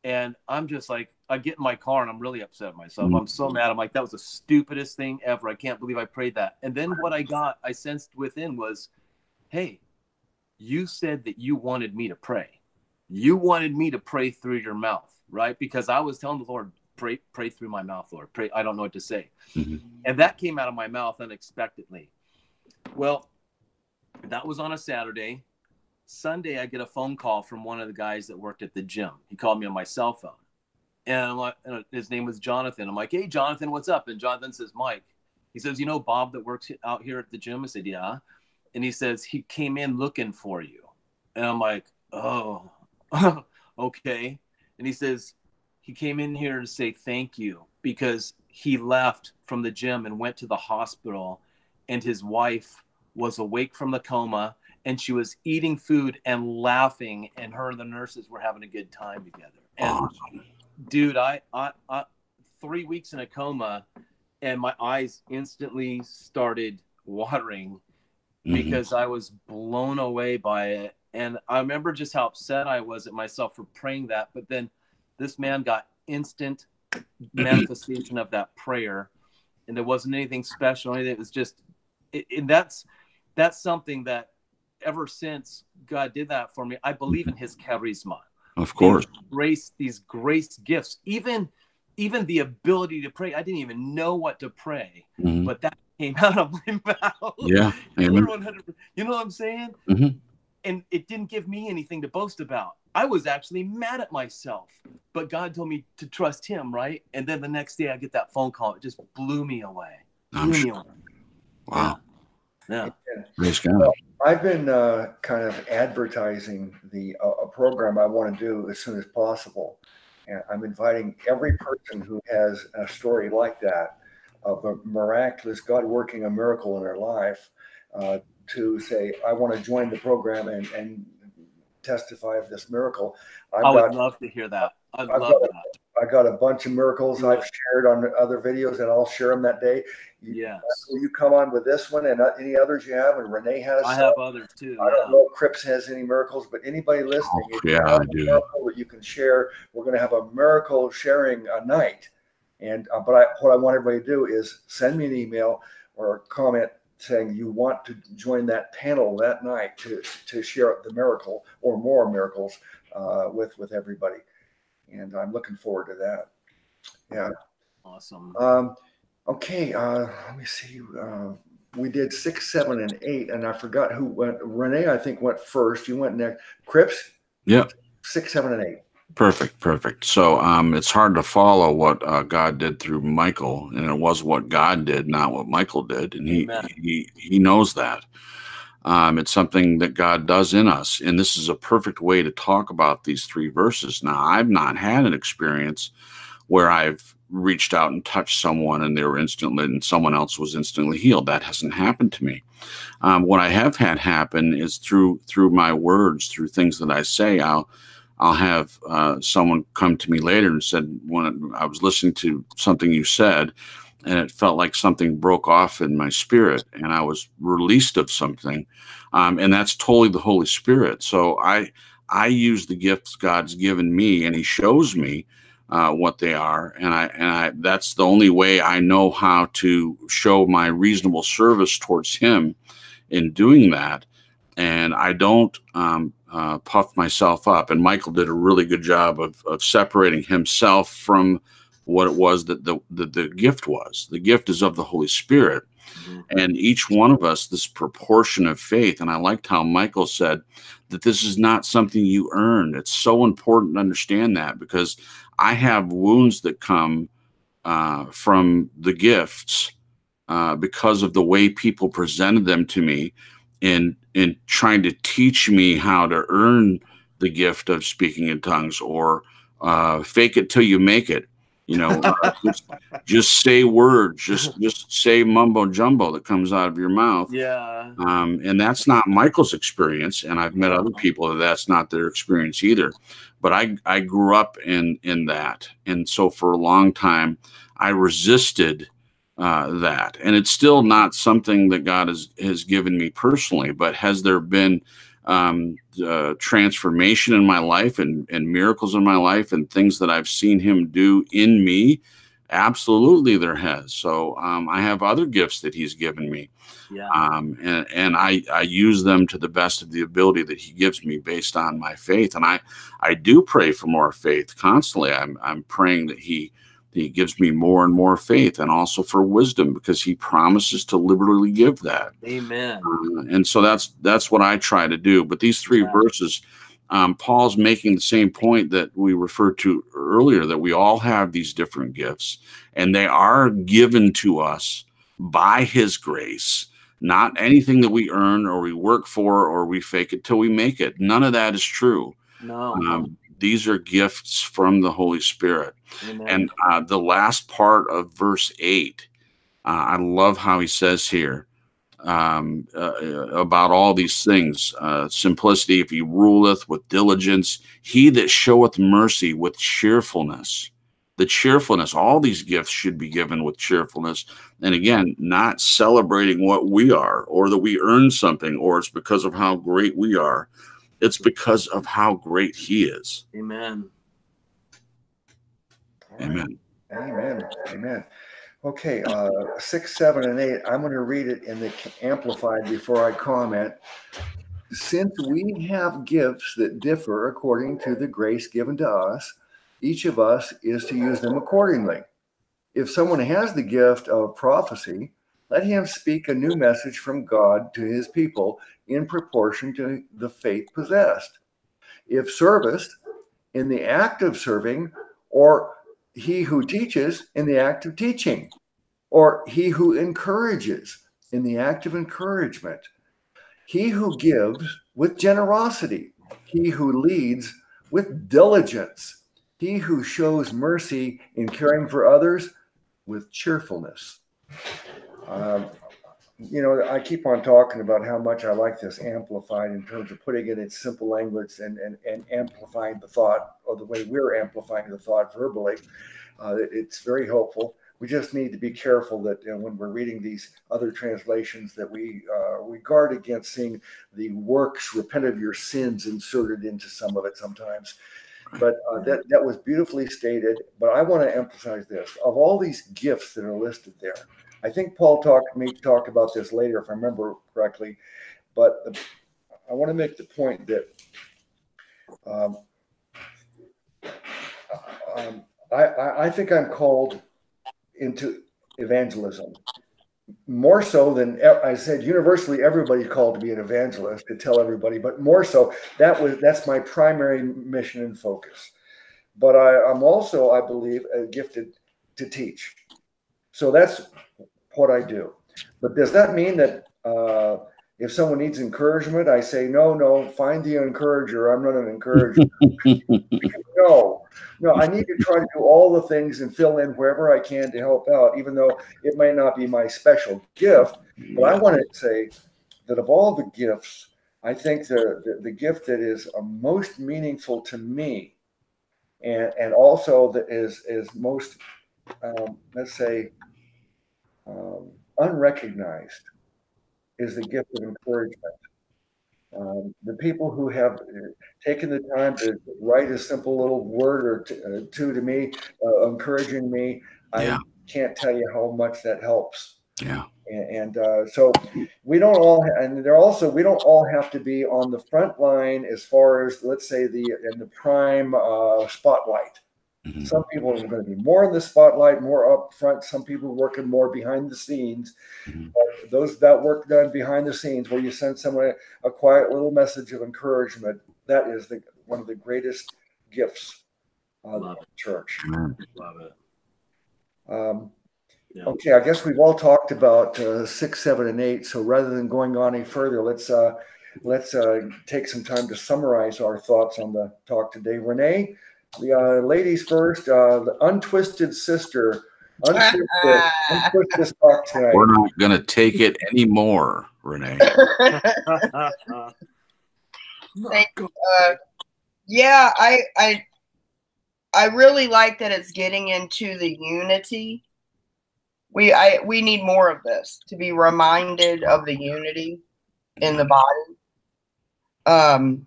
and I'm just like, I get in my car and I'm really upset at myself. I'm so mad. I'm like, that was the stupidest thing ever. I can't believe I prayed that. And then what I got, I sensed within was, hey, you said that you wanted me to pray. You wanted me to pray through your mouth, right? Because I was telling the Lord, pray, pray through my mouth, Lord. Pray. I don't know what to say. Mhm. And that came out of my mouth unexpectedly. Well, that was on a Saturday. Sunday, I get a phone call from one of the guys that worked at the gym. He called me on my cell phone. And, I'm like, and his name was Jonathan. I'm like, hey, Jonathan, what's up? And Jonathan says, Mike. He says, you know Bob that works out here at the gym? I said, yeah. And he says, he came in looking for you. And I'm like, oh, okay. And he says, he came in here to say thank you because he left from the gym and went to the hospital and his wife was awake from the coma and she was eating food and laughing, and her and the nurses were having a good time together. And Awesome. dude, I, I, I, three weeks in a coma, and my eyes instantly started watering Mhm. because I was blown away by it. And I remember just how upset I was at myself for praying that. But then this man got instant manifestation of that prayer, and there wasn't anything special. Anything. It was just, it, and that's that's something that ever since God did that for me, I believe in His charisma Of course. grace these grace gifts even even the ability to pray i didn't even know what to pray Mhm. but that came out of my mouth Yeah. You're Amen. you know what i'm saying Mhm. and it didn't give me anything to boast about i was actually mad at myself but god told me to trust him right and then the next day i get that phone call it just blew me away I'm blew me sure. away Wow. yeah Praise God. I've been uh, kind of advertising the uh, a program I want to do as soon as possible, and I'm inviting every person who has a story like that of a miraculous God working a miracle in their life uh, to say, I want to join the program and, and testify of this miracle. I've i would got love to hear that i'd I've love got- that I got a bunch of miracles I've shared on other videos, and I'll share them that day. You, yes Will you come on with this one and uh, any others you have? And Renee has. i some. have others too I don't know if Cripps has any miracles, but anybody listening, Oh, if you yeah, have I a do. that you can share. We're going to have a miracle sharing a night, and uh, but I, what I want everybody to do is send me an email or a comment saying you want to join that panel that night to to share the miracle or more miracles uh, with with everybody, and I'm looking forward to that. Yeah. awesome Um, okay, uh, let me see. Uh, we did six, seven, and eight, and I forgot who went. Renee, I think, went first. You went next. Cripps, Yeah. six, seven, and eight. Perfect, perfect. So um, it's hard to follow what uh, God did through Michael, and it was what God did, not what Michael did, and he Amen. he he knows that. Um, it's something that God does in us, and this is a perfect way to talk about these three verses. Now, I've not had an experience where I've reached out and touched someone, and they were instantly, and someone else was instantly healed. That hasn't happened to me. Um, what I have had happen is through through my words, through things that I say. I'll I'll have uh, someone come to me later and said, when I was listening to something you said, and it felt like something broke off in my spirit, and I was released of something, um, and that's totally the Holy Spirit. So I I use the gifts God's given me, and He shows me uh, what they are, and I and I that's the only way I know how to show my reasonable service towards Him in doing that and I don't um, uh, puff myself up. And Michael did a really good job of, of separating himself from what it was that the, the the gift was. The gift is of the Holy Spirit, Mhm. and each one of us this proportion of faith. And I liked how Michael said that this is not something you earn. It's so important to understand that because I have wounds that come uh, from the gifts uh, because of the way people presented them to me in in trying to teach me how to earn the gift of speaking in tongues or uh, fake it till you make it. You know, uh, just, just say words, just just say mumbo jumbo that comes out of your mouth. yeah Um, and that's not Michael's experience, and I've met other people that that's not their experience either. But I I grew up in in that, and so for a long time I resisted uh, that, and it's still not something that God has has given me personally. But has there been um, uh, transformation in my life and and miracles in my life and things that I've seen Him do in me? Absolutely, there has. So um, I have other gifts that He's given me yeah um, and, and I, I use them to the best of the ability that he gives me based on my faith. And I, I do pray for more faith constantly. I'm, I'm praying that he, he gives me more and more faith and also for wisdom because he promises to liberally give that. amen Uh, and so that's, that's what I try to do. But these three Yeah. verses, um, Paul's making the same point that we referred to earlier, that we all have these different gifts and they are given to us by his grace not anything that we earn or we work for or we fake it till we make it none of that is true no um, these are gifts from the holy spirit amen. and uh, the last part of verse 8 uh, i love how he says here um, uh, about all these things. Uh, simplicity, if he ruleth with diligence, he that showeth mercy with cheerfulness. The cheerfulness, all these gifts should be given with cheerfulness. And again, not celebrating what we are or that we earn something or it's because of how great we are. It's because of how great he is. Amen. Amen. Amen. Amen. Okay, uh, six, seven, and eight. I'm going to read it in the amplified before I comment. Since we have gifts that differ according to the grace given to us, each of us is to use them accordingly. If someone has the gift of prophecy, let him speak a new message from God to his people in proportion to the faith possessed. If serviced in the act of serving, or he who teaches in the act of teaching, or he who encourages in the act of encouragement, he who gives with generosity, he who leads with diligence, he who shows mercy in caring for others with cheerfulness. Um, you know, I keep on talking about how much I like this amplified in terms of putting it in simple language and, and, and amplifying the thought or the way we're amplifying the thought verbally. Uh, it's very helpful. We just need to be careful that you know, when we're reading these other translations that we uh, we guard against seeing the works repent of your sins inserted into some of it sometimes. But uh, that that was beautifully stated. But I want to emphasize this: of all these gifts that are listed there, I think Paul talked me talked about this later, if I remember correctly. But the, I want to make the point that um, um, I, I, think I'm called into evangelism more so than I said. Universally, everybody's called to be an evangelist to tell everybody, but more so that was that's my primary mission and focus. But I, I'm also, I believe, gifted to teach. So that's what I do. But does that mean that uh, if someone needs encouragement, I say, no, no, find the encourager. I'm not an encourager. no, no, I need to try to do all the things and fill in wherever I can to help out, even though it might not be my special gift. But I want to say that of all the gifts, I think the, the, the gift that is uh, most meaningful to me and, and also that is, is most, um, let's say, um, unrecognized is the gift of encouragement. Um, the people who have taken the time to write a simple little word or t- uh, two to me, uh, encouraging me, yeah. I can't tell you how much that helps. Yeah. And, and uh, so we don't all, ha- and they're also, we don't all have to be on the front line as far as, let's say, the in the prime uh, spotlight. Mm-hmm. Some people are going to be more in the spotlight, more up front. Some people working more behind the scenes. Mm-hmm. those that work done behind the scenes, where you send someone a, a, quiet little message of encouragement, that is the one of the greatest gifts of the church. Love it. Um, yeah. Okay, I guess we've all talked about uh, six, seven, and eight. So rather than going on any further, let's uh, let's uh, take some time to summarize our thoughts on the talk today. Renee, the uh, ladies first. Uh, the untwisted sister. Untwisted, untwisted this talk tonight. We're not going to take it anymore, Renee. Thank. Uh, yeah, I, I, I really like that it's getting into the unity. We, I, we need more of this to be reminded of the unity in the body. Um,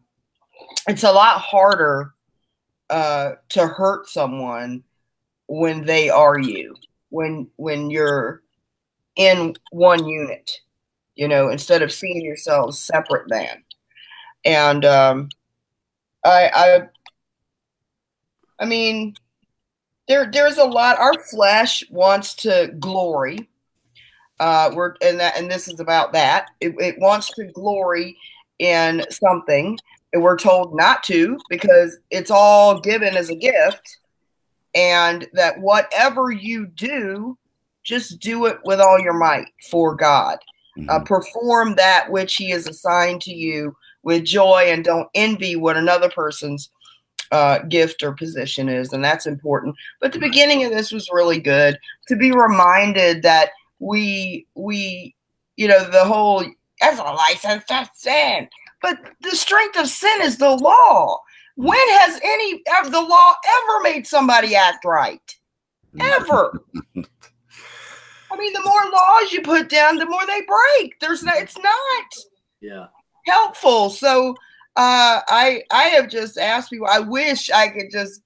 it's a lot harder uh, to hurt someone when they are you, when when you're in one unit, you know, instead of seeing yourselves separate than. And um, I, I, I mean, there there's a lot. Our flesh wants to glory. Uh, we're and that and this is about that. It, it wants to glory in something and we're told not to because it's all given as a gift. And that whatever you do just do it with all your might for god. Uh, mm-hmm. uh, perform that which he has assigned to you with joy and don't envy what another person's uh, gift or position is. And that's important. But the beginning of this was really good to be reminded that we we you know, the whole as a license to sin. But the strength of sin is the law. When has any of the law ever made somebody act right? Ever. I mean, the more laws you put down, the more they break. There's no, it's not Yeah. helpful. So uh, I I have just asked people. I wish I could just,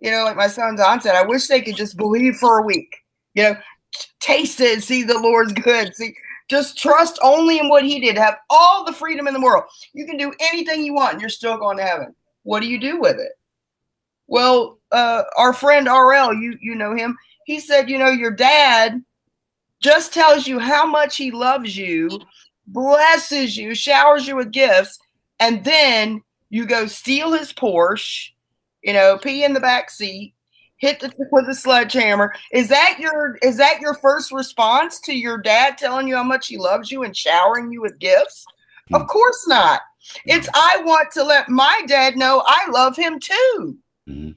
you know, like my son's aunt said, I wish they could just believe for a week. You know, t- taste it, see the Lord's good. See, just trust only in what He did. Have all the freedom in the world. You can do anything you want, and you're still going to heaven. What do you do with it? Well, uh, our friend RL, you you know him. He said, you know, your dad just tells you how much he loves you, blesses you, showers you with gifts, and then you go steal his Porsche, you know, pee in the back seat, hit the with a sledgehammer. Is that your is that your first response to your dad telling you how much he loves you and showering you with gifts? Of course not. It's I want to let my dad know I love him too. Mhm.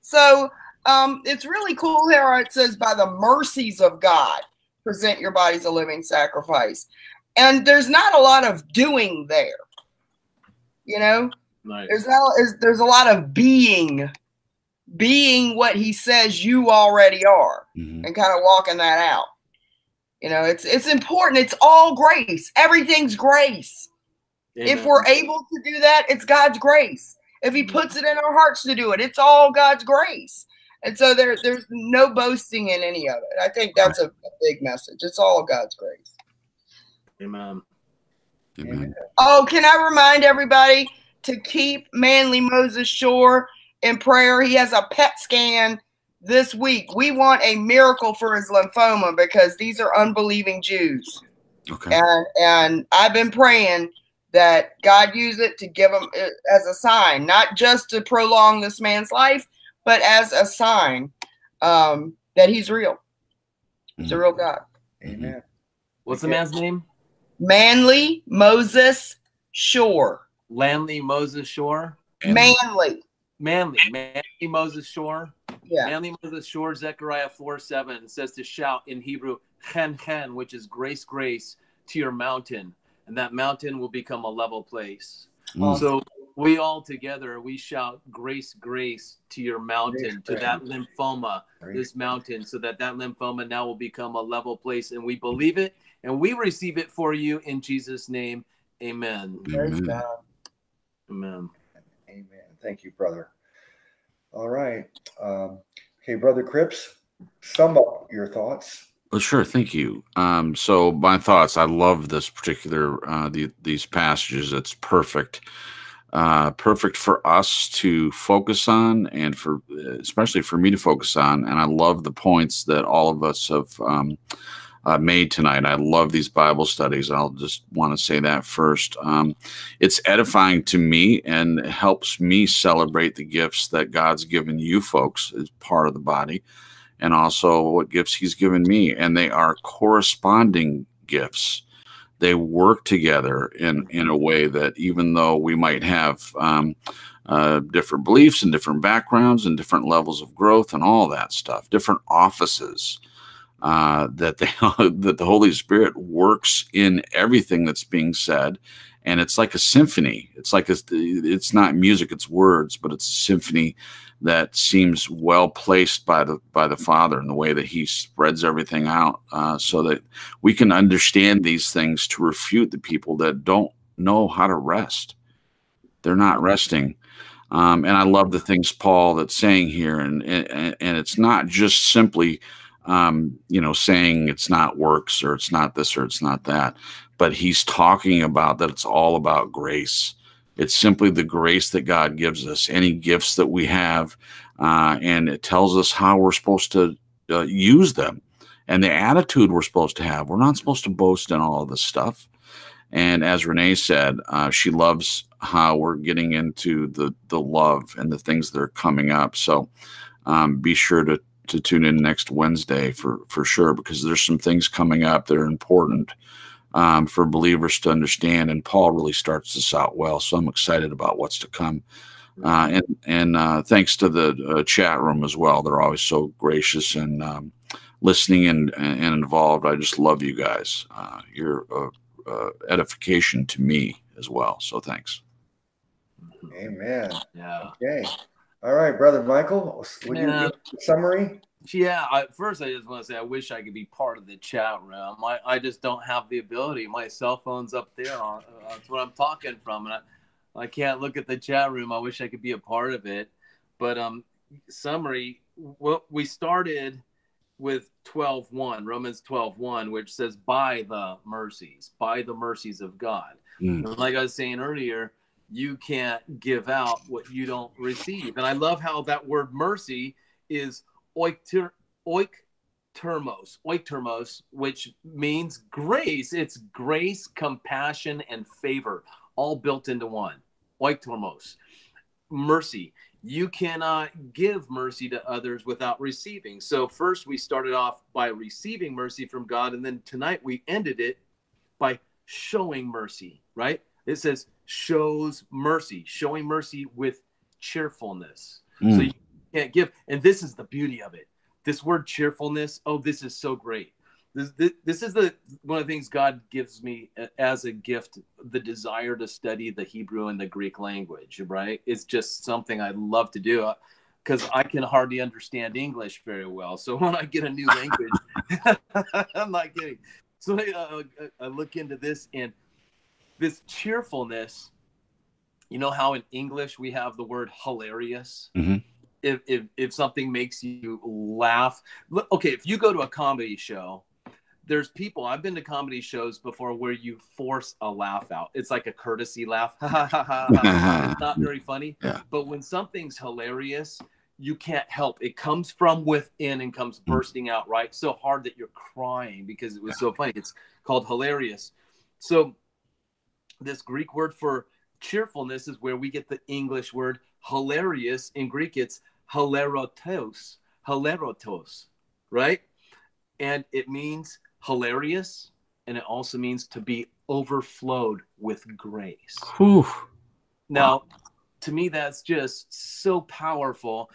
So um, it's really cool here. It says, by the mercies of God, present your bodies a living sacrifice. And there's not a lot of doing there. You know, Nice. there's not, there's, there's a lot of being, being what he says you already are Mhm. and kind of walking that out. You know, it's it's important. It's all grace. Everything's grace. If we're able to do that, it's God's grace. If He puts it in our hearts to do it, it's all God's grace. And so there, there's no boasting in any of it. I think that's a, a big message. It's all God's grace. Amen. Amen. Oh, can I remind everybody to keep Manly Moses Shore in prayer? He has a PET scan this week. We want a miracle for his lymphoma because these are unbelieving Jews. Okay. and and I've been praying that God use it to give him uh, as a sign, not just to prolong this man's life, but as a sign um, that he's real. He's a real God. Amen. What's the man's name? Manly Moses Shore. Landley Moses Shore. Manly. Manly. Manly Moses Shore. Yeah. Manly Moses Shore, Zechariah 4 7 says to shout in Hebrew, Chen Chen, which is grace, grace to your mountain. And that mountain will become a level place. Mm. So we all together, we shout grace, grace to your mountain, Grace, to that lymphoma, Grace. this mountain, so that that lymphoma now will become a level place. And we believe it and we receive it for you in Jesus' name. Amen. Amen. Amen. Amen. Thank you, brother. All right. Um, okay, brother Cripps, sum up your thoughts. Well, sure. Thank you. Um, so my thoughts. I love this particular uh, the, these passages. It's perfect, uh, perfect for us to focus on, and for especially for me to focus on. And I love the points that all of us have um, uh, made tonight. I love these Bible studies. I'll just want to say that first. Um, it's edifying to me and helps me celebrate the gifts that God's given you folks as part of the body and also what gifts he's given me and they are corresponding gifts they work together in in a way that even though we might have um, uh, different beliefs and different backgrounds and different levels of growth and all that stuff different offices uh, that they that the holy spirit works in everything that's being said. And it's like a symphony. It's like a, it's not music it's words but it's a symphony that seems well placed by the by the father in the way that he spreads everything out uh, so that we can understand these things to refute the people that don't know how to rest. They're not resting. Um, and i love the things paul that's saying here. And and, and it's not just simply um, you know saying it's not works or it's not this or it's not that but he's talking about that it's all about grace it's simply the grace that God gives us, any gifts that we have, uh, and it tells us how we're supposed to uh, use them and the attitude we're supposed to have. We're not supposed to boast in all of this stuff. And as Renee said, uh, she loves how we're getting into the the love and the things that are coming up. So um, be sure to to tune in next Wednesday for for sure because there's some things coming up that are important um, for believers to understand. And Paul really starts this out well. So I'm excited about what's to come. Uh, and and uh, thanks to the uh, chat room as well. They're always so gracious and um, listening and and involved. I just love you guys. Uh, you're a, a edification to me as well. So thanks. Amen. Yeah. Okay. All right, brother Michael. Would you a summary? Yeah, I, first I just want to say I wish I could be part of the chat room. I, I just don't have the ability. My cell phone's up there. On, uh, that's what I'm talking from, and I, I can't look at the chat room. I wish I could be a part of it. But um, summary: what we started with 12:1, Romans 12:1, which says, "By the mercies, by the mercies of God." Mm. Like I was saying earlier, you can't give out what you don't receive. And I love how that word mercy is oikter, oiktirmos, oiktirmos, which means grace. It's grace, compassion, and favor, all built into one. Oiktirmos, mercy. You cannot give mercy to others without receiving. So first we started off by receiving mercy from God, and then tonight we ended it by showing mercy, right? It says shows mercy, showing mercy with cheerfulness. So Mm. you can't give. And this is the beauty of it. This word cheerfulness, oh, this is so great. This, this, this is the one of the things God gives me as a gift the desire to study the Hebrew and the Greek language, right? It's just something I love to do because I can hardly understand English very well. So when I get a new language, I'm not kidding. So I, uh, I look into this and this cheerfulness. You know how in English we have the word hilarious? Mhm. If, if, if something makes you laugh. Okay, if you go to a comedy show, there's people, I've been to comedy shows before where you force a laugh out. It's like a courtesy laugh. it's not very funny. Yeah. But when something's hilarious, you can't help. It comes from within and comes bursting out, right? So hard that you're crying because it was so funny. It's called hilarious. So this Greek word for cheerfulness is where we get the English word hilarious. In Greek, it's hilarotos, hilarotos, right? And it means hilarious, and it also means to be overflowed with grace. Whew. Now, to me, that's just so powerful.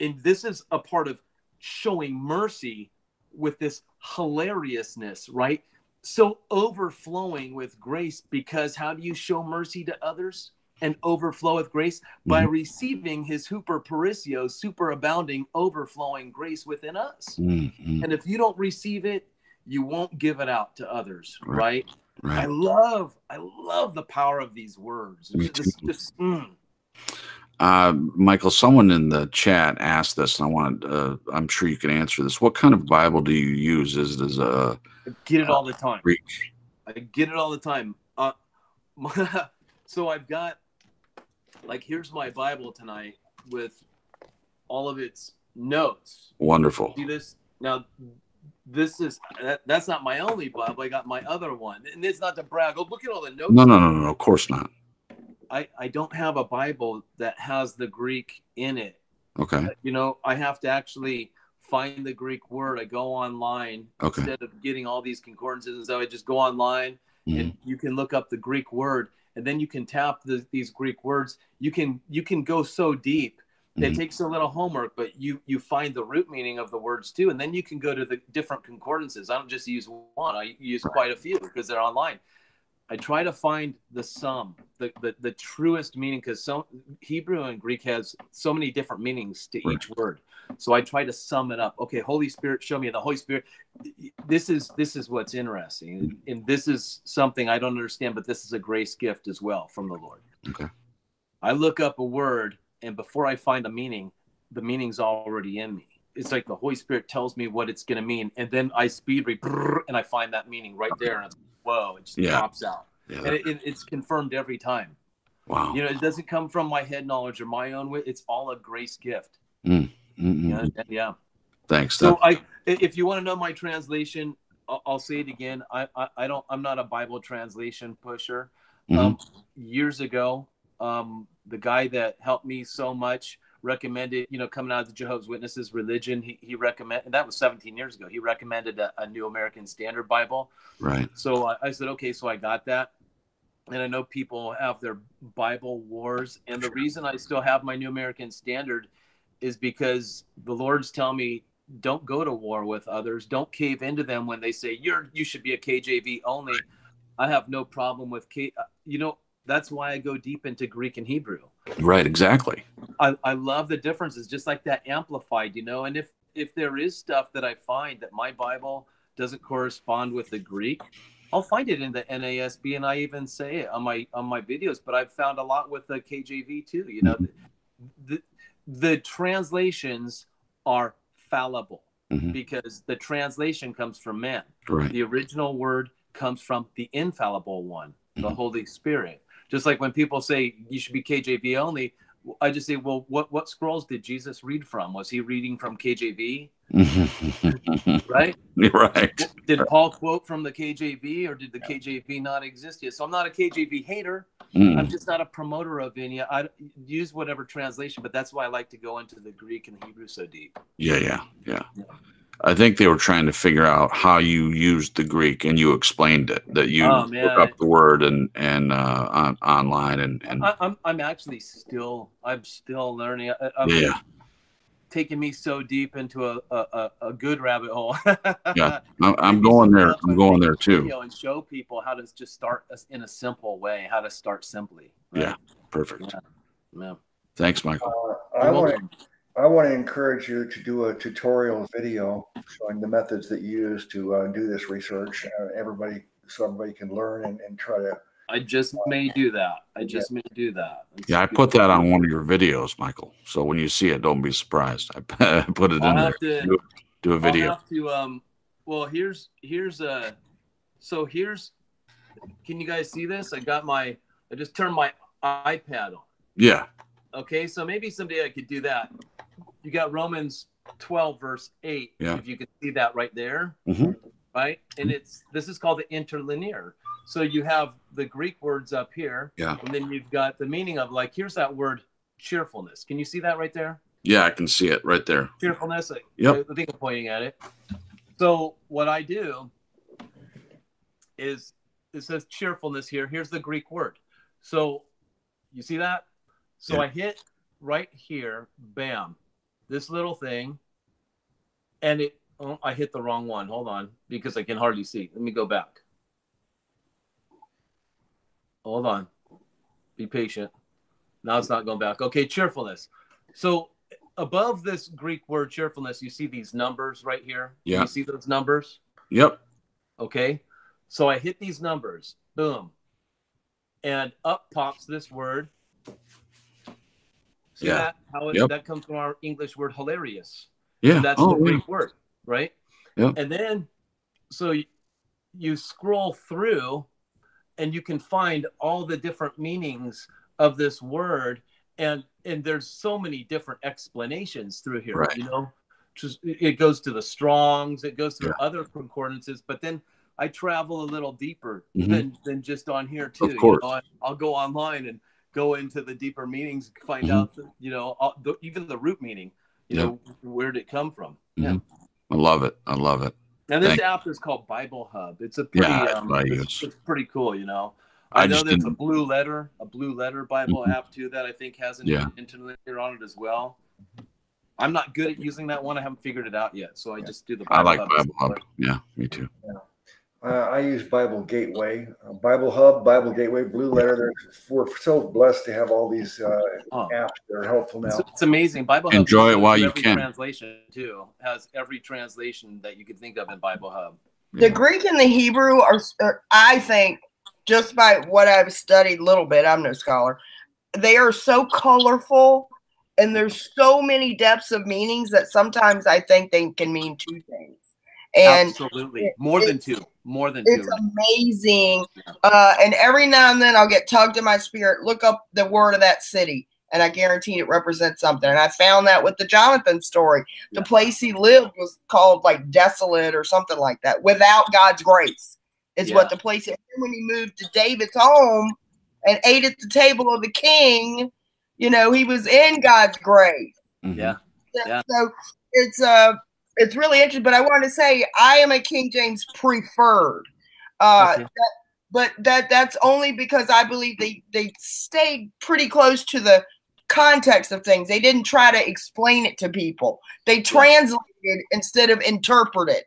And this is a part of showing mercy with this hilariousness, right? So overflowing with grace, because how do you show mercy to others and overflow with grace? By receiving his super perisio, superabounding, overflowing grace within us. Mm, mm, And if you don't receive it, you won't give it out to others, Right. right? I love, I love the power of these words. Me just- too. just, mm. Uh, Michael, someone in the chat asked this, and I wanted, uh, I'm sure you can answer this. What kind of Bible do you use? Is it as a I get it all the time. Greek? I get it all the time. Uh, so I've got, like, here's my Bible tonight with all of its notes. Wonderful. See this? Now, this is that, that's not my only Bible. I got my other one, and it's not to brag. Oh, look at all the notes. No, no, no, no, no. Of course not. I I don't have a Bible that has the Greek in it. Okay. You know, I have to actually find the Greek word. I go online Okay. instead of getting all these concordances and stuff. I just go online Mhm. and you can look up the Greek word, and then you can tap the, these Greek words. You can you can go so deep. It Mhm. takes a little homework, but you you find the root meaning of the words too, and then you can go to the different concordances. I don't just use one; I use quite a few because they're online. I try to find the sum, the the, the truest meaning, because some Hebrew and Greek has so many different meanings to Right. each word. So I try to sum it up. Okay, Holy Spirit, show me. The Holy Spirit, this is this is what's interesting, and, and this is something I don't understand, but this is a grace gift as well from the Lord. Okay. I look up a word, and before I find a meaning, the meaning's already in me. It's like the Holy Spirit tells me what it's going to mean, and then I speed read, and I find that meaning right there, and it's whoa, it just Yeah. pops out, Yeah. that- it, it, it's confirmed every time. wow. You know, it doesn't come from my head knowledge or my own wit. It's all a grace gift. Mm, You know? Yeah. Thanks. So That, I, if you want to know my translation, I'll, I'll say it again. I, I, I don't. I'm not a Bible translation pusher. Mhm. Um, years ago, um, the guy that helped me so much recommended, you know, coming out of the Jehovah's Witnesses religion, he, he recommended, and that was 17 years ago. He recommended a, a New American Standard Bible. right. So I, I said, okay, so I got that. And I know people have their Bible wars. And the reason I still have my New American Standard is because the Lord's telling me don't go to war with others. Don't cave into them when they say you're you should be a KJV only. I have no problem with K. uh, You know that's why I go deep into Greek and Hebrew. Right, exactly. I, I love the differences, just like that amplified, you know. And if if there is stuff that I find that my Bible doesn't correspond with the Greek, I'll find it in the NASB, and I even say it on my on my videos. But I've found a lot with the KJV too. You know, the the translations are fallible Mhm. because the translation comes from man. Right. The original word comes from the infallible one, the Mhm. Holy Spirit. Just like when people say you should be KJV only, I just say, well, what what scrolls did Jesus read from? Was he reading from KJV? Right? Right. Did Paul quote from the KJV, or did the KJV not exist yet? So I'm not a KJV hater. Mm. I'm just not a promoter of any. I use whatever translation, but that's why I like to go into the Greek and Hebrew so deep. Yeah, yeah, yeah. Yeah. I think they were trying to figure out how you used the Greek, and you explained it. That you Oh, look up the word and and uh, on online and and I, I'm I'm actually still I'm still learning. I, I'm yeah, taking me so deep into a a, a, a good rabbit hole. Yeah. I'm, I'm going there. I'm going there too. And show people how to just start us in a simple way, how to start simply. Yeah. Perfect. Yeah. Thanks, Michael. Uh, I You're want to welcome. I want to encourage you to do a tutorial video showing the methods that you use to uh, do this research. Uh, everybody, so everybody can learn and, and try to. I just may do that. I just may do that. It's Yeah, I put that on one of your videos, Michael. So when you see it, don't be surprised. I put it in I'll there. have to- Do, do a I'll video. have to um well here's here's uh so here's can you guys see this? I got my I just turned my iPad on. Yeah. Okay, so maybe someday I could do that. You got Romans 12 verse 8 Yeah. if you can see that right there, Mhm. right? And it's this is called the interlinear. So you have the Greek words up here Yeah. and then you've got the meaning of like here's that word cheerfulness. Can you see that right there? Yeah, I can see it right there. cheerfulness. I- Yep. I think I'm pointing at it. So what I do is it says cheerfulness here. Here's the Greek word. So you see that? So Yeah. I hit right here, bam, this little thing, and it. Oh, I hit the wrong one. Hold on, because I can hardly see. Let me go back. Hold on. Be patient. Now it's not going back. Okay, cheerfulness. So above this Greek word cheerfulness, you see these numbers right here. Yeah. You see those numbers? Yep. Okay. So I hit these numbers. Boom. And up pops this word. See Yeah. that? How it, Yep. that comes from our English word hilarious. Yeah. That's oh, the yeah. Word, right? Yep. And then, so you, you scroll through and you can find all the different meanings of this word. And, and there's so many different explanations through here, Right. you know, just it goes to the Strongs, it goes to other concordances, but then I travel a little deeper Mhm. than, than just on here too. Of you course. know, I, I'll go online and go into the deeper meanings, find Mhm. out, the, you know, all, the, even the root meaning you Yeah. know where did it come from yeah Mhm. I love it. I love it. and this Thank- app is called bible hub it's a pretty Yeah, um, I it's, use. it's pretty cool you know I i, know there's a didn't- blue letter a blue letter bible Mhm. app too that i think has an Yeah. interlinear on it as well i'm not good at using that one i haven't figured it out yet so i just do the Bible I like Bible Hub. Yeah, me too. Uh, I use Bible Gateway, uh, Bible Hub, Bible Gateway, Blue Letter. We're so blessed to have all these uh, Oh. apps that are helpful now. it's amazing. Bible Hub Enjoy it while you every can. Translation too has every translation that you could think of in Bible Hub. The Greek and the Hebrew are, are, I think, just by what I've studied a little bit, I'm no scholar, they are so colorful and there's so many depths of meanings that sometimes I think they can mean two things. And Absolutely, more than two, more than two. it's amazing. Uh, and every now and then I'll get tugged in my spirit, look up the word of that city, and I guarantee it represents something. And I found that with the Jonathan story. The place he lived was called like desolate or something like that, without God's grace, is what the place. And when he moved to David's home and ate at the table of the king, you know, he was in God's grace. Yeah. Yeah. So it's uh it's really interesting. But I want to say I am a King James preferred. Uh Okay. that, but that that's only because I believe they they stayed pretty close to the context of things. They didn't try to explain it to people. They translated instead of interpreted.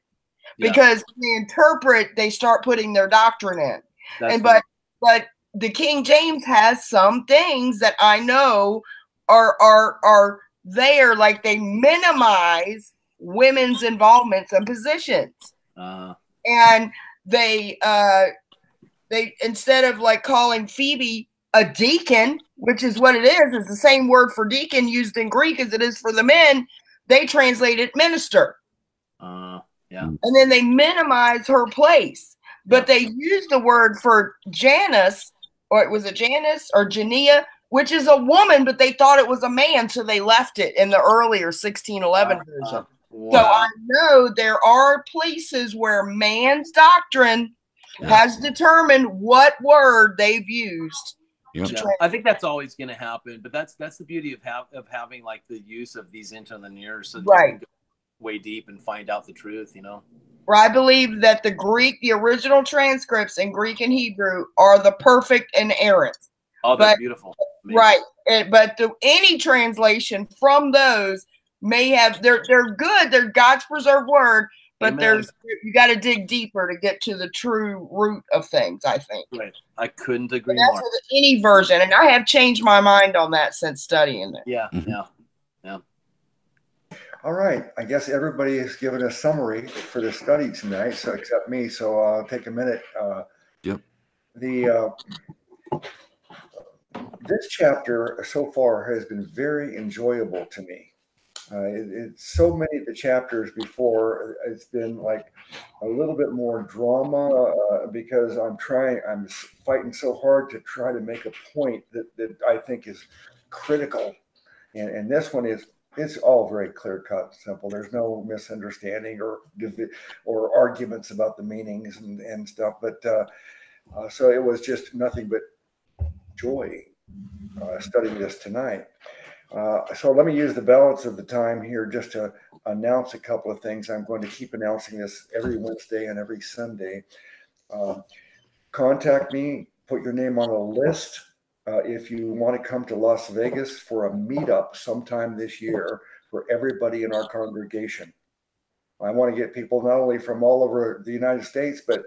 Yeah. Because when they interpret, they start putting their doctrine in. That's and right. but but the King James has some things that I know are are are there, like they minimize women's involvements and positions. Uh, and they uh they instead of like calling phoebe a deacon which is what it is it's the same word for deacon used in greek as it is for the men they translate it minister. Uh, and then they minimize her place. But they use the word for Junias or it was it Junias or Junia which is a woman but they thought it was a man so they left it in the earlier 1611 uh, version wow. so I know there are places where man's doctrine Yeah. has determined what word they've used. Yep. to Yeah, I think that's always going to happen, but that's that's the beauty of have of having like the use of these interlinears, so that you Right. can go way deep and find out the truth. You know, Where I believe that the Greek, the original transcripts in Greek and Hebrew are the perfect inerrant. oh, they're But- beautiful, Amazing. Right. And- but the, any translation from those may have they're they're good, they're God's preserved word, but Amen. there's you got to dig deeper to get to the true root of things, I think. Right, I couldn't agree that's more. with any version, and I have changed my mind on that since studying it. Yeah, Mhm. yeah, All right. I guess everybody has given a summary for the study tonight, so except me. So I'll take a minute. Uh, Yep. The uh, this chapter so far has been very enjoyable to me. Uh, it, it's so many of the chapters before. It's been like a little bit more drama uh, because I'm trying. I'm fighting so hard to try to make a point that that I think is critical, and and this one is it's all very clear cut, simple. There's no misunderstanding or or arguments about the meanings and, and stuff. But uh, uh, so it was just nothing but joy uh, studying this tonight. Uh, so let me use the balance of the time here just to announce a couple of things. I'm going to keep announcing this every Wednesday and every Sunday. Uh, contact me, put your name on a list uh, if you want to come to Las Vegas for a meetup sometime this year for everybody in our congregation. I want to get people not only from all over the United States, but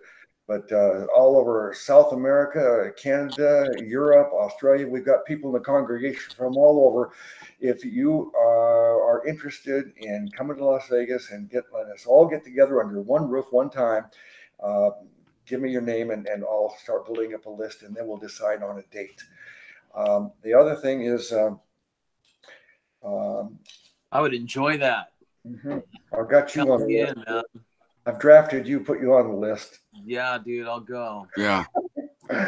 but uh, all over South America, Canada, Europe, Australia. We've got people in the congregation from all over. If you uh, are interested in coming to Las Vegas and get let us all get together under one roof one time, uh, give me your name and, and I'll start building up a list and then we'll decide on a date. Um, the other thing is, um, um, I would enjoy that. mhm, I've got you on the me list. in, man. I've drafted you, put you on the list. Yeah, dude, I'll go. Yeah.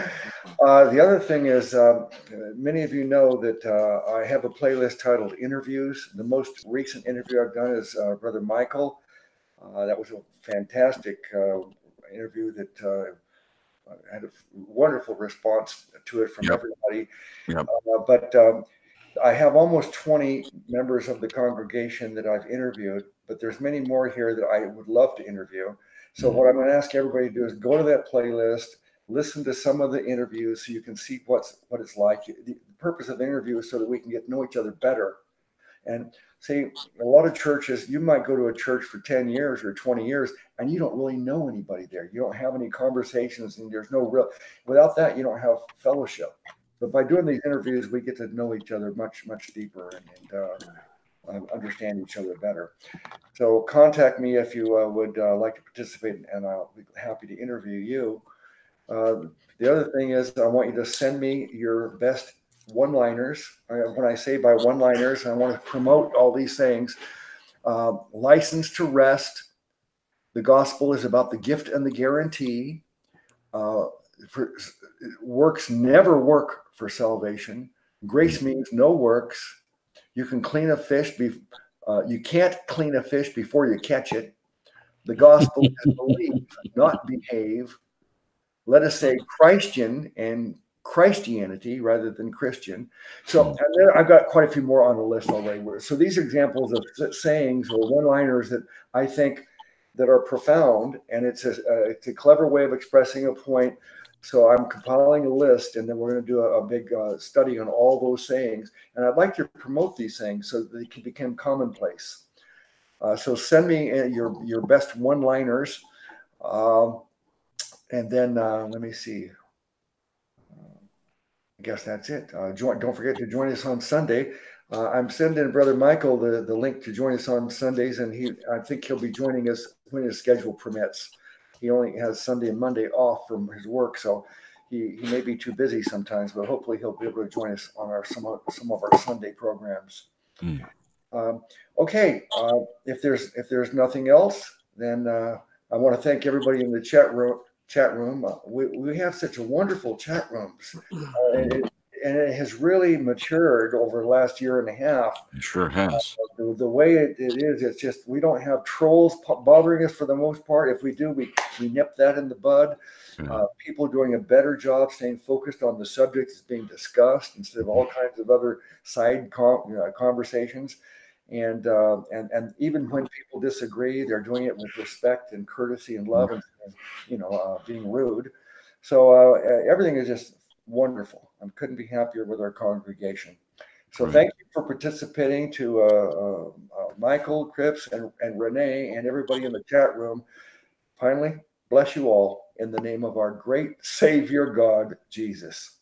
Uh, the other thing is, um, many of you know that uh, I have a playlist titled Interviews. The most recent interview I've done is uh, Brother Michael. Uh, that was a fantastic uh, interview that uh, had a wonderful response to it from Yep. everybody. Yep. Uh, but um, I have almost 20 members of the congregation that I've interviewed, but there's many more here that I would love to interview. So what I'm going to ask everybody to do is go to that playlist, listen to some of the interviews so you can see what's what it's like. The purpose of the interview is so that we can get to know each other better. And see, a lot of churches, you might go to a church for 10 years or 20 years and you don't really know anybody there. You don't have any conversations and there's no real without that you don't have fellowship. But by doing these interviews, we get to know each other much, much deeper and, and uh, understand each other better. So contact me if you uh, would uh, like to participate, and I'll be happy to interview you. Uh, the other thing is, I want you to send me your best one-liners. When I say by one-liners, I want to promote all these things. Uh, license to rest. The gospel is about the gift and the guarantee. Uh, for, works never work for salvation. Grace means no works. You can clean a fish. Be, uh, you can't clean a fish before you catch it. The gospel is believe, not behave. Let us say Christian and Christianity rather than Christian. So and then I've got quite a few more on the list already. So these examples of sayings or one-liners that I think that are profound, and it's a, uh, it's a clever way of expressing a point. So I'm compiling a list, and then we're going to do a, a big uh, study on all those sayings. And I'd like to promote these things so that they can become commonplace. Uh, so send me uh, your your best one-liners, um, and then uh, let me see. I guess that's it. Uh, join, don't forget to join us on Sunday. I'm sending Brother Michael the, the link to join us on Sundays, and he I think he'll be joining us when his schedule permits. He only has Sunday and Monday off from his work, so he, he may be too busy sometimes, but hopefully he'll be able to join us on our some of, some of our Sunday programs. Hmm. Um, okay, uh, if there's if there's nothing else, then uh, I want to thank everybody in the chat room. Chat room. Uh, we, we have such a wonderful chat rooms, uh, it, and it has really matured over the last year and a half. It sure has. The, the way it, it is, it's just we don't have trolls bothering us for the most part. If we do, we we nip that in the bud. Yeah. Uh, people doing a better job staying focused on the subject that's being discussed instead of all kinds of other side com- you know, conversations. And uh, and and even when people disagree, they're doing it with respect and courtesy and love, and you know, uh, being rude. So uh, everything is just wonderful. I couldn't be happier with our congregation. So Right. thank you for participating to uh, uh, uh, Michael, Cripps, and, and Renee, and everybody in the chat room. Finally, bless you all in the name of our great Savior God, Jesus.